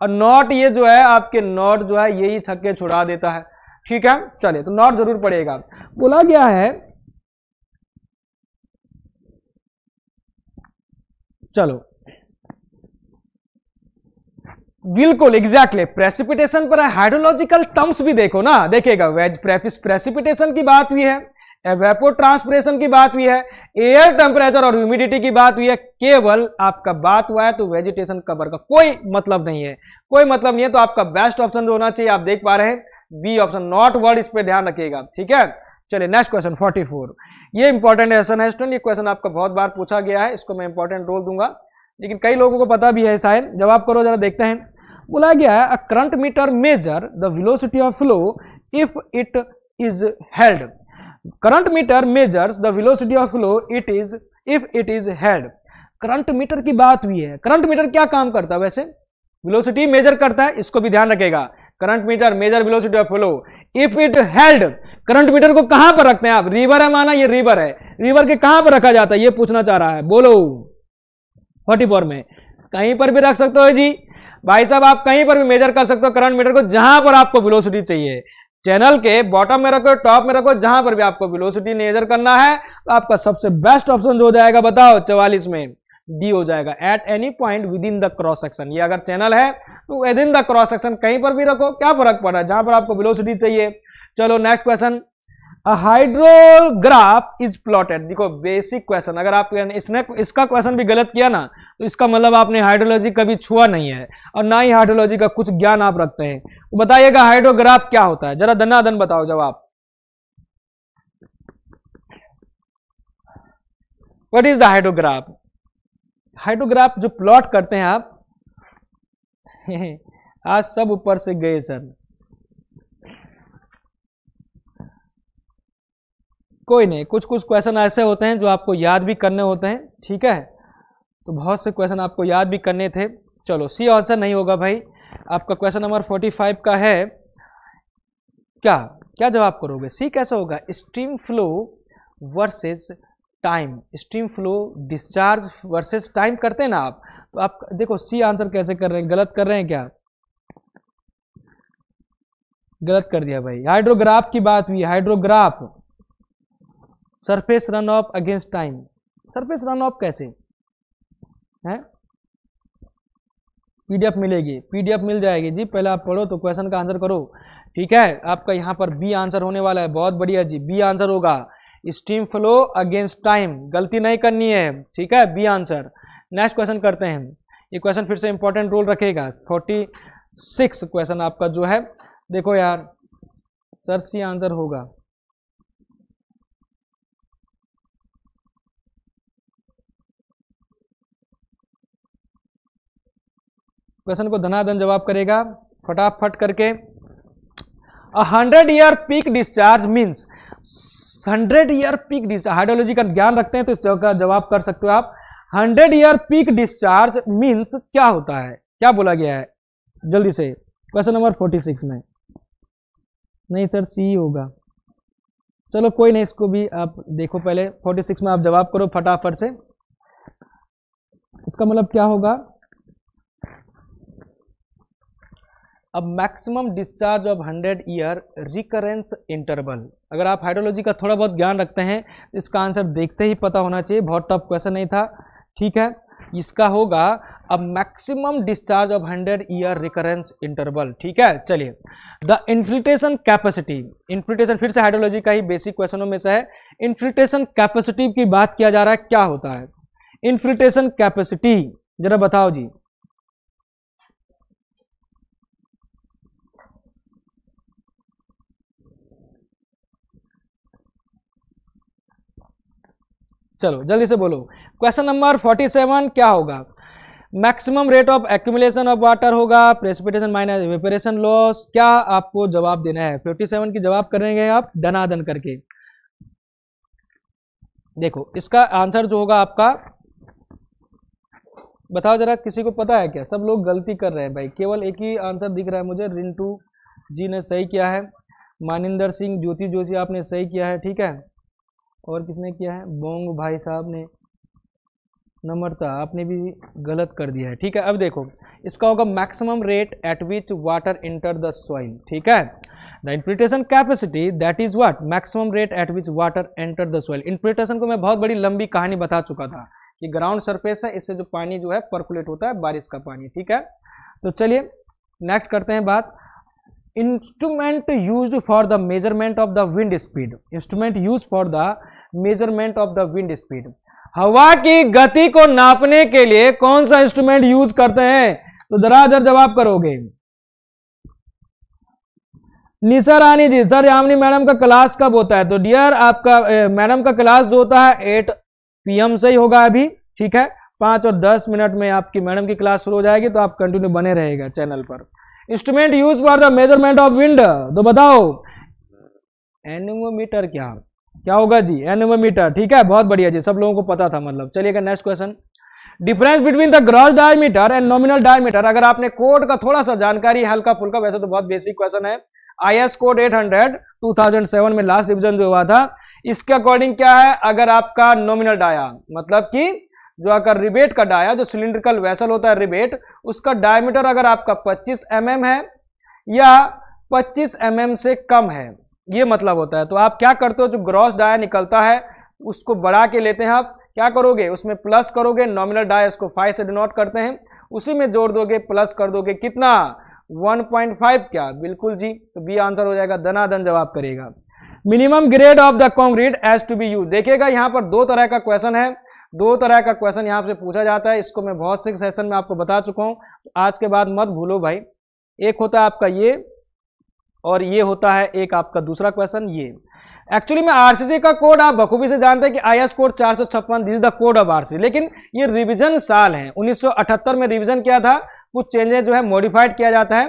S1: और नॉट ये जो है, आपके नॉट जो है, यही छक्के छुड़ा देता है। ठीक है? चलिए तो नॉट ज़रूर पड़ेगा बोला गया है, चलो। बिल्कुल एग्जैक्टली प्रेसिपिटेशन पर हाइड्रोलॉजिकल टर्म्स भी देखो ना देखेगा वेज प्रेसिपिटेशन की बात भी है। एवेपो ट्रांसपरेशन की बात हुई है एयर टेम्परेचर और ह्यूमिडिटी की बात हुई है, केवल आपका बात हुआ है तो वेजिटेशन कवर का कोई मतलब नहीं है। कोई मतलब नहीं है तो आपका बेस्ट ऑप्शन जो होना चाहिए, आप देख पा रहे हैं। बी ऑप्शन नॉट वर्ड इस पर ध्यान रखिएगा, ठीक है? चलिए नेक्स्ट क्वेश्चन 44 ये इंपॉर्टेंट क्वेश्चन है स्टूडेंट ये क्वेश्चन आपका बहुत बार पूछा गया है, इसको मैं इंपॉर्टेंट रोल दूँगा। लेकिन कई लोगों को पता भी है शायद जवाब करो, जरा देखते हैं। बोला गया है current meter measure the velocity of flow if it is held current meter measures the velocity of flow it is if it is held current meter की बात हुई है। करंट मीटर क्या काम करता है वैसे? वेलोसिटी मेजर करता है, इसको भी ध्यान रखेगा। Current meter measure velocity of flow if it held current meter को कहाँ पर रखते हैं आप? रिवर है माना ये रिवर है। रिवर के कहाँ पर रखा जाता है? ये पूछना चाह रहा है। बोलो। फोर्टी फोर में। कहीं पर भी रख सकते हो जी। भाई साहब, आप कहीं पर भी मेजर कर सकते हो। करंट मीटर को जहाँ पर आपको वेलोसिटी चाहिए। चैनल के बॉटम में रखो, टॉप में रखो, जहाँ पर भी आपको वेलोसिटी मेजर करना है तो आपका सबसे बेस्ट ऑप्शन जो हो जाएगा, बताओ, चवालीस में डी हो जाएगा at any point within the cross section ये अगर चैनल है तो within the cross section कहीं पर भी रखो, क्या फ़र्क पड़ रहा है जहाँ पर आपको वेलोसिटी चाहिए। चलो next question hydrograph is plotted देखो बेसिक क्वेश्चन अगर आप इसने, इसका क्वेश्चन भी गलत किया ना तो इसका मतलब आपने हाइड्रोलॉजी कभी छुआ नहीं है और ना ही हाइड्रोलॉजी का कुछ ज्ञान आप रखते हैं। तो बताइएगा हाइड्रोग्राफ क्या होता है? जरा दनादन बताओ जवाब। What is the hydrograph hydrograph जो प्लॉट करते हैं आप, आज सब ऊपर से गए, सर। कोई नहीं कुछ कुछ क्वेश्चन ऐसे होते हैं जो आपको याद भी करने होते हैं, ठीक है? तो बहुत से क्वेश्चन आपको याद भी करने थे। चलो सी आंसर नहीं होगा भाई। आपका क्वेश्चन नंबर फोर्टी फाइव का है। क्या? क्या जवाब करोगे? सी कैसे होगा? Stream flow versus time stream flow discharge versus time करते हैं ना आप? तो आप, देखो सी आंसर कैसे कर रहे हैं? गलत कर रहे हैं क्या? गलत कर दिया भाई। हाइड्रोग्राफ की बात हुई। Hydrograph surface runoff against time. Surface runoff कैसे? है? पीडीएफ मिलेगी। पीडीएफ मिल जाएगी। जी, पहले आप पढ़ो तो क्वेश्चन का आंसर करो। ठीक है? आपका यहाँ पर बी आंसर होने वाला है। बहुत बढ़िया जी। बी आंसर होगा। स्टीम फ्लो अगेंस्ट टाइम गलती नहीं करनी है। ठीक है? बी आंसर नेक्स्ट क्वेश्चन करते हैं। ये क्वेश्चन फिर से इंपॉर्टेंट रोल रखेगा। फोर्टी सिक्स क्वेश्चन आपका जो है। देखो यार सर सी आंसर होगा। क्वेश्चन को धनाधन जवाब करेगा। फटाफट करके। Hundred year peak discharge means hundred year peak discharge hydrology का ज्ञान रखते हैं तो इस का जवाब कर सकते हो आप। Hundred year peak discharge means क्या होता है? क्या बोला गया है? जल्दी से। क्वेश्चन नंबर फोर्टी सिक्स में। नहीं सर सी होगा। चलो कोई नहीं, इसको भी आप देखो पहले। फोर्टी सिक्स में आप जवाब करो फटाफट से। इसका मतलब क्या होगा? अब maximum discharge of 100 year recurrence interval अगर आप हाइड्रोलॉजी का थोड़ा बहुत ज्ञान रखते हैं, इसका आंसर देखते ही पता होना चाहिए, बहुत टफ क्वेश्चन नहीं था। ठीक है? इसका होगा अब maximum discharge of 100 year recurrence interval ठीक है? चलिए। द इन्फिल्ट्रेशन कैपेसिटी इन्फिल्ट्रेशन फिर से हाइड्रोलॉजी का ही बेसिक क्वेश्चनों में से है। इन्फिल्ट्रेशन कैपेसिटी की बात किया जा रहा है, क्या होता है? इन्फिल्ट्रेशन कैपेसिटी जरा बताओ जी। चलो, जल्दी से बोलो। क्वेश्चन नंबर 47 क्या होगा? Maximum rate of accumulation of water होगा प्रेसिपिटेशन माइनस वेपरेशन लॉस क्या आपको जवाब देना है? 47 की जवाब करेंगे आप, डनादन करके। देखो, इसका आंसर जो होगा आपका, बताओ जरा, किसी को पता है क्या? सब लोग गलती कर रहे हैं भाई। केवल एक ही आंसर दिख रहा है मुझे, रिंटू जी ने सही किया है। मानिंदर सिंह, ज्योति जोशी आपने सही किया है, ठीक है? और किसने किया है? बोंग भाई साहब ने। नम्रता आपने भी गलत कर दिया है, ठीक है? अब देखो, इसका होगा maximum rate at which water enter the soil ठीक है? The infiltration capacity that is what maximum rate at which water enter the soil infiltration को मैं बहुत बड़ी लंबी कहानी बता चुका था कि ग्राउंड सरफेस है, इससे जो पानी जो है परकुलेट होता है, बारिश का पानी, ठीक है? तो चलिए नेक्स्ट करते हैं बात। Instrument use for the measurement of the wind speed instrument use for the measurement of the wind speed हवा की गति को नापने के लिए कौन सा इंस्ट्रूमेंट यूज़ करते हैं? तो जरा जर जवाब करोगे। निशा रानी जी, सर यामिनी मैडम का क्लास कब होता है? तो डियर आपका मैडम का क्लास जो होता है एट पीएम से ही होगा अभी, ठीक है? पाँच और दस मिनट में आपकी मैडम की क्लास शुरू हो जाएगी तो आप कंटिन्यू बने रहेगा चैनल पर। Instrument use for the measurement of wind तो बताओ। एनिमोमीटर क्या? क्या होगा जी? एनिमोमीटर ठीक है? बहुत बढ़िया जी, सब लोगों को पता था मतलब। चलिएगा next question difference between the gross diameter and nominal diameter अगर आपने कोड का थोड़ा सा जानकारी हल्का फुल्का वैसे तो बहुत बेसिक क्वेश्चन है। आई एस कोड 800 2007 में लास्ट डिविजन जो हुआ था, इसके अकॉर्डिंग क्या है? अगर आपका नॉमिनल डाया मतलब कि जो अगर रिबेट का डाया जो सिलिंड्रिकल वेसल होता है रिबेट उसका डायमीटर अगर आपका 25 एम mm है या 25 एम mm से कम है ये मतलब होता है। तो आप क्या करते हो? जो ग्रॉस डाया निकलता है, उसको बढ़ा के लेते हैं आप। क्या करोगे? उसमें प्लस करोगे नॉमिनल डाया इसको फाइव से डिनोट करते हैं। उसी में जोड़ दोगे प्लस कर दोगे। कितना? 1.5 क्या? बिल्कुल जी। तो बी आंसर हो जाएगा, धनाधन जवाब करेगा। Minimum grade of the concrete as to be you देखिएगा, यहाँ पर दो तरह का क्वेश्चन है। दो तरह का क्वेश्चन यहाँ से पूछा जाता है। इसको मैं बहुत से सेशन में आपको बता चुका हूँ। आज के बाद मत भूलो भाई। एक होता है आपका ये और ये होता है एक आपका दूसरा क्वेश्चन ये। एक्चुअली में आरसीसी का कोड आप बखूबी से जानते हैं कि आई एस कोड चार सौ छप्पन this the code of RCC लेकिन ये रिवीजन साल है 1978 में रिवीजन किया था? कुछ चेंजेस जो है मॉडिफाइड किया जाता है,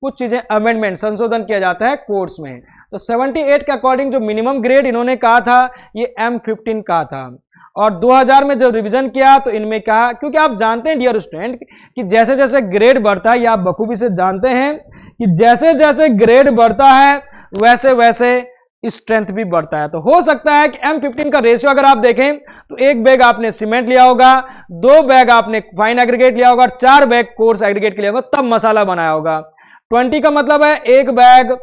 S1: कुछ चीज़ें अमेंडमेंट संशोधन किया जाता है कोर्स में। तो 78 के अकॉर्डिंग जो मिनिमम ग्रेड इन्होंने कहा था, ये M15 कहा था। और 2000 में जब रिवीजन किया तो इनमें कहा, क्योंकि आप जानते हैं डियर स्टूडेंट कि जैसे जैसे ग्रेड बढ़ता है, ये आप बखूबी से जानते हैं, कि जैसे जैसे ग्रेड बढ़ता है वैसे वैसे स्ट्रेंथ भी बढ़ता है। तो हो सकता है कि M15 का रेशियो अगर आप देखें तो एक बैग आपने सीमेंट लिया होगा, दो बैग आपने फाइन एग्रीगेट लिया होगा चार बैग कोर्स एग्रीगेट के लिया होगा, तब मसाला बनाया होगा। 20 का मतलब है, एक बैग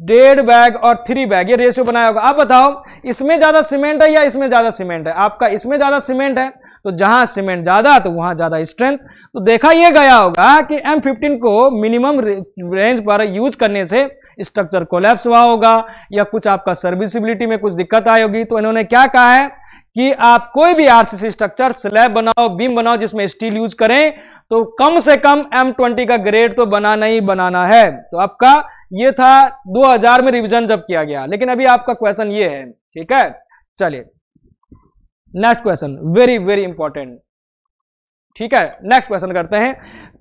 S1: डेढ़ बैग और थ्री बैग, ये रेशियो बनाया होगा। आप बताओ, इसमें ज़्यादा सीमेंट है या इसमें ज़्यादा सीमेंट है? आपका इसमें ज़्यादा सीमेंट है तो जहाँ सीमेंट ज़्यादा तो वहाँ ज़्यादा स्ट्रेंथ। तो देखा यह गया होगा कि M15 को मिनिमम रेंज पर यूज़ करने से स्ट्रक्चर कोलैप्स हुआ होगा, या कुछ आपका सर्विसिबिलिटी में कुछ दिक्कत आई होगी। तो इन्होंने क्या कहा है? कि आप कोई भी आरसीसी स्ट्रक्चर स्लैब बनाओ बीम बनाओ, जिसमें स्टील यूज़ करें तो कम से कम M20 का ग्रेड तो बनाना ही बनाना है। तो आपका ये था 2000 में रिवीजन जब किया गया। लेकिन अभी आपका क्वेश्चन ये है, ठीक है? चलिए। Next question very very important ठीक है? नेक्स्ट क्वेश्चन करते हैं।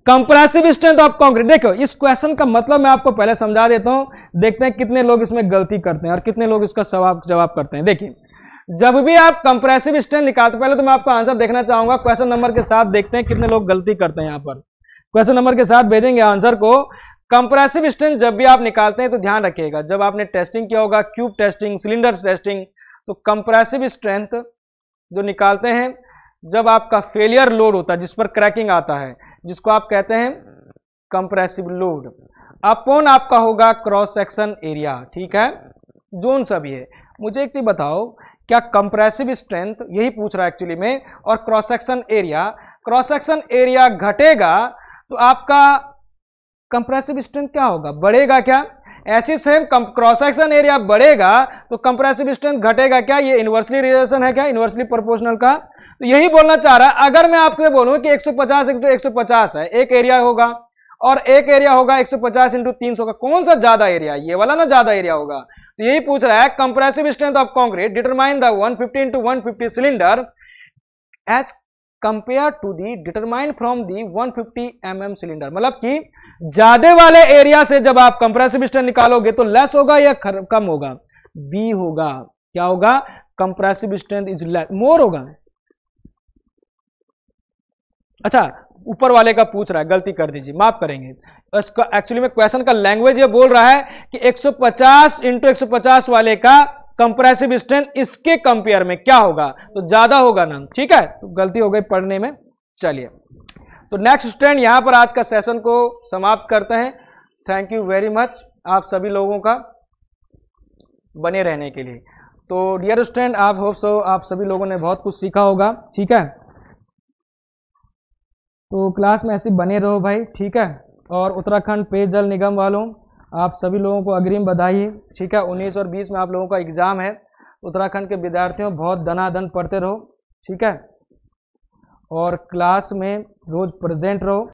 S1: कंप्रेसिव स्ट्रेंथ ऑफ़ कॉन्क्रीट देखो, इस क्वेश्चन का मतलब मैं आपको पहले समझा देता हूँ। देखते हैं कितने लोग इसमें गलती करते हैं और कितने लोग इसका जवाब जवाब करते हैं। देखिए जब भी आप कंप्रेसिव स्ट्रेंथ निकालते पहले तो मैं आपका आंसर देखना चाहूँगा। क्वेश्चन नंबर के साथ देखते हैं कितने लोग गलती करते हैं यहाँ पर। क्वेश्चन नंबर के साथ भेजेंगे आंसर को। कंप्रेसिव स्ट्रेंथ जब भी आप निकालते हैं तो ध्यान रखिएगा। जब आपने टेस्टिंग किया होगा क्यूब टेस्टिंग सिलेंडर टेस्टिंग तो कंप्रेसिव स्ट्रेंथ जो निकालते हैं, जब आपका फेलियर लोड होता है, जिस पर क्रैकिंग आता है, जिसको आप कहते हैं कंप्रेसिव लोड अपॉन आपका होगा क्रॉस सेक्शन एरिया ठीक है? जोन सा भी है। मुझे एक चीज़ बताओ क्या कंप्रेसिव स्ट्रेंथ यही पूछ रहा है एक्चुअली में, और cross section area cross section area घटेगा तो आपका कंप्रेसिव स्ट्रेंथ क्या होगा? बढ़ेगा क्या? ऐसी सेम क्रॉस सेक्शन एरिया बढ़ेगा तो कंप्रेसिव स्ट्रेंथ घटेगा क्या? ये इनवर्सली रिलेशन है क्या? इनवर्सली प्रोपोर्शनल का? तो यही बोलना चाह रहा है। अगर मैं आपसे बोलूँ कि 150 सौ पचास इंटू एक सौ पचास है, एक एरिया होगा। और एक एरिया होगा 150 सौ पचास इंटू तीन का। कौन सा ज़्यादा एरिया ये वाला ना ज़्यादा एरिया होगा। तो यही पूछ रहा है compressive strength of concrete determine the 150 fifty into one cylinder as compare to the determine from the 150 fifty mm cylinder मतलब कि ज़्यादा वाले एरिया से जब आप कंप्रेसिव स्ट्रेंथ निकालोगे तो लेस होगा या कम होगा? बी होगा। क्या होगा? Compressive strength is less more होगा। अच्छा ऊपर वाले का पूछ रहा है, गलती कर दीजिए, माफ़ करेंगे। इसका एक्चुअली में क्वेश्चन का लैंग्वेज ये बोल रहा है कि 150 पचास इंटू एक सौ पचास वाले का कंप्रेसिव स्ट्रेंथ इसके कंपेयर में क्या होगा? तो ज़्यादा होगा ना, ठीक है? तो गलती हो गई पढ़ने में, चलिए। तो नेक्स्ट स्टूडेंट यहाँ पर आज का सेशन को समाप्त करते हैं। थैंक यू वेरी मच आप सभी लोगों का बने रहने के लिए। तो डियर स्टूडेंट आप होप सो आप सभी लोगों ने बहुत कुछ सीखा होगा, ठीक है? तो क्लास में ऐसे बने रहो भाई, ठीक है? और उत्तराखंड पेयजल निगम वालों, आप सभी लोगों को अग्रिम बधाई, ठीक है? उन्नीस और बीस में आप लोगों का एग्ज़ाम है। उत्तराखंड के विद्यार्थियों, बहुत दनादन पढ़ते रहो, ठीक है? और क्लास में रोज प्रेजेंट रहो।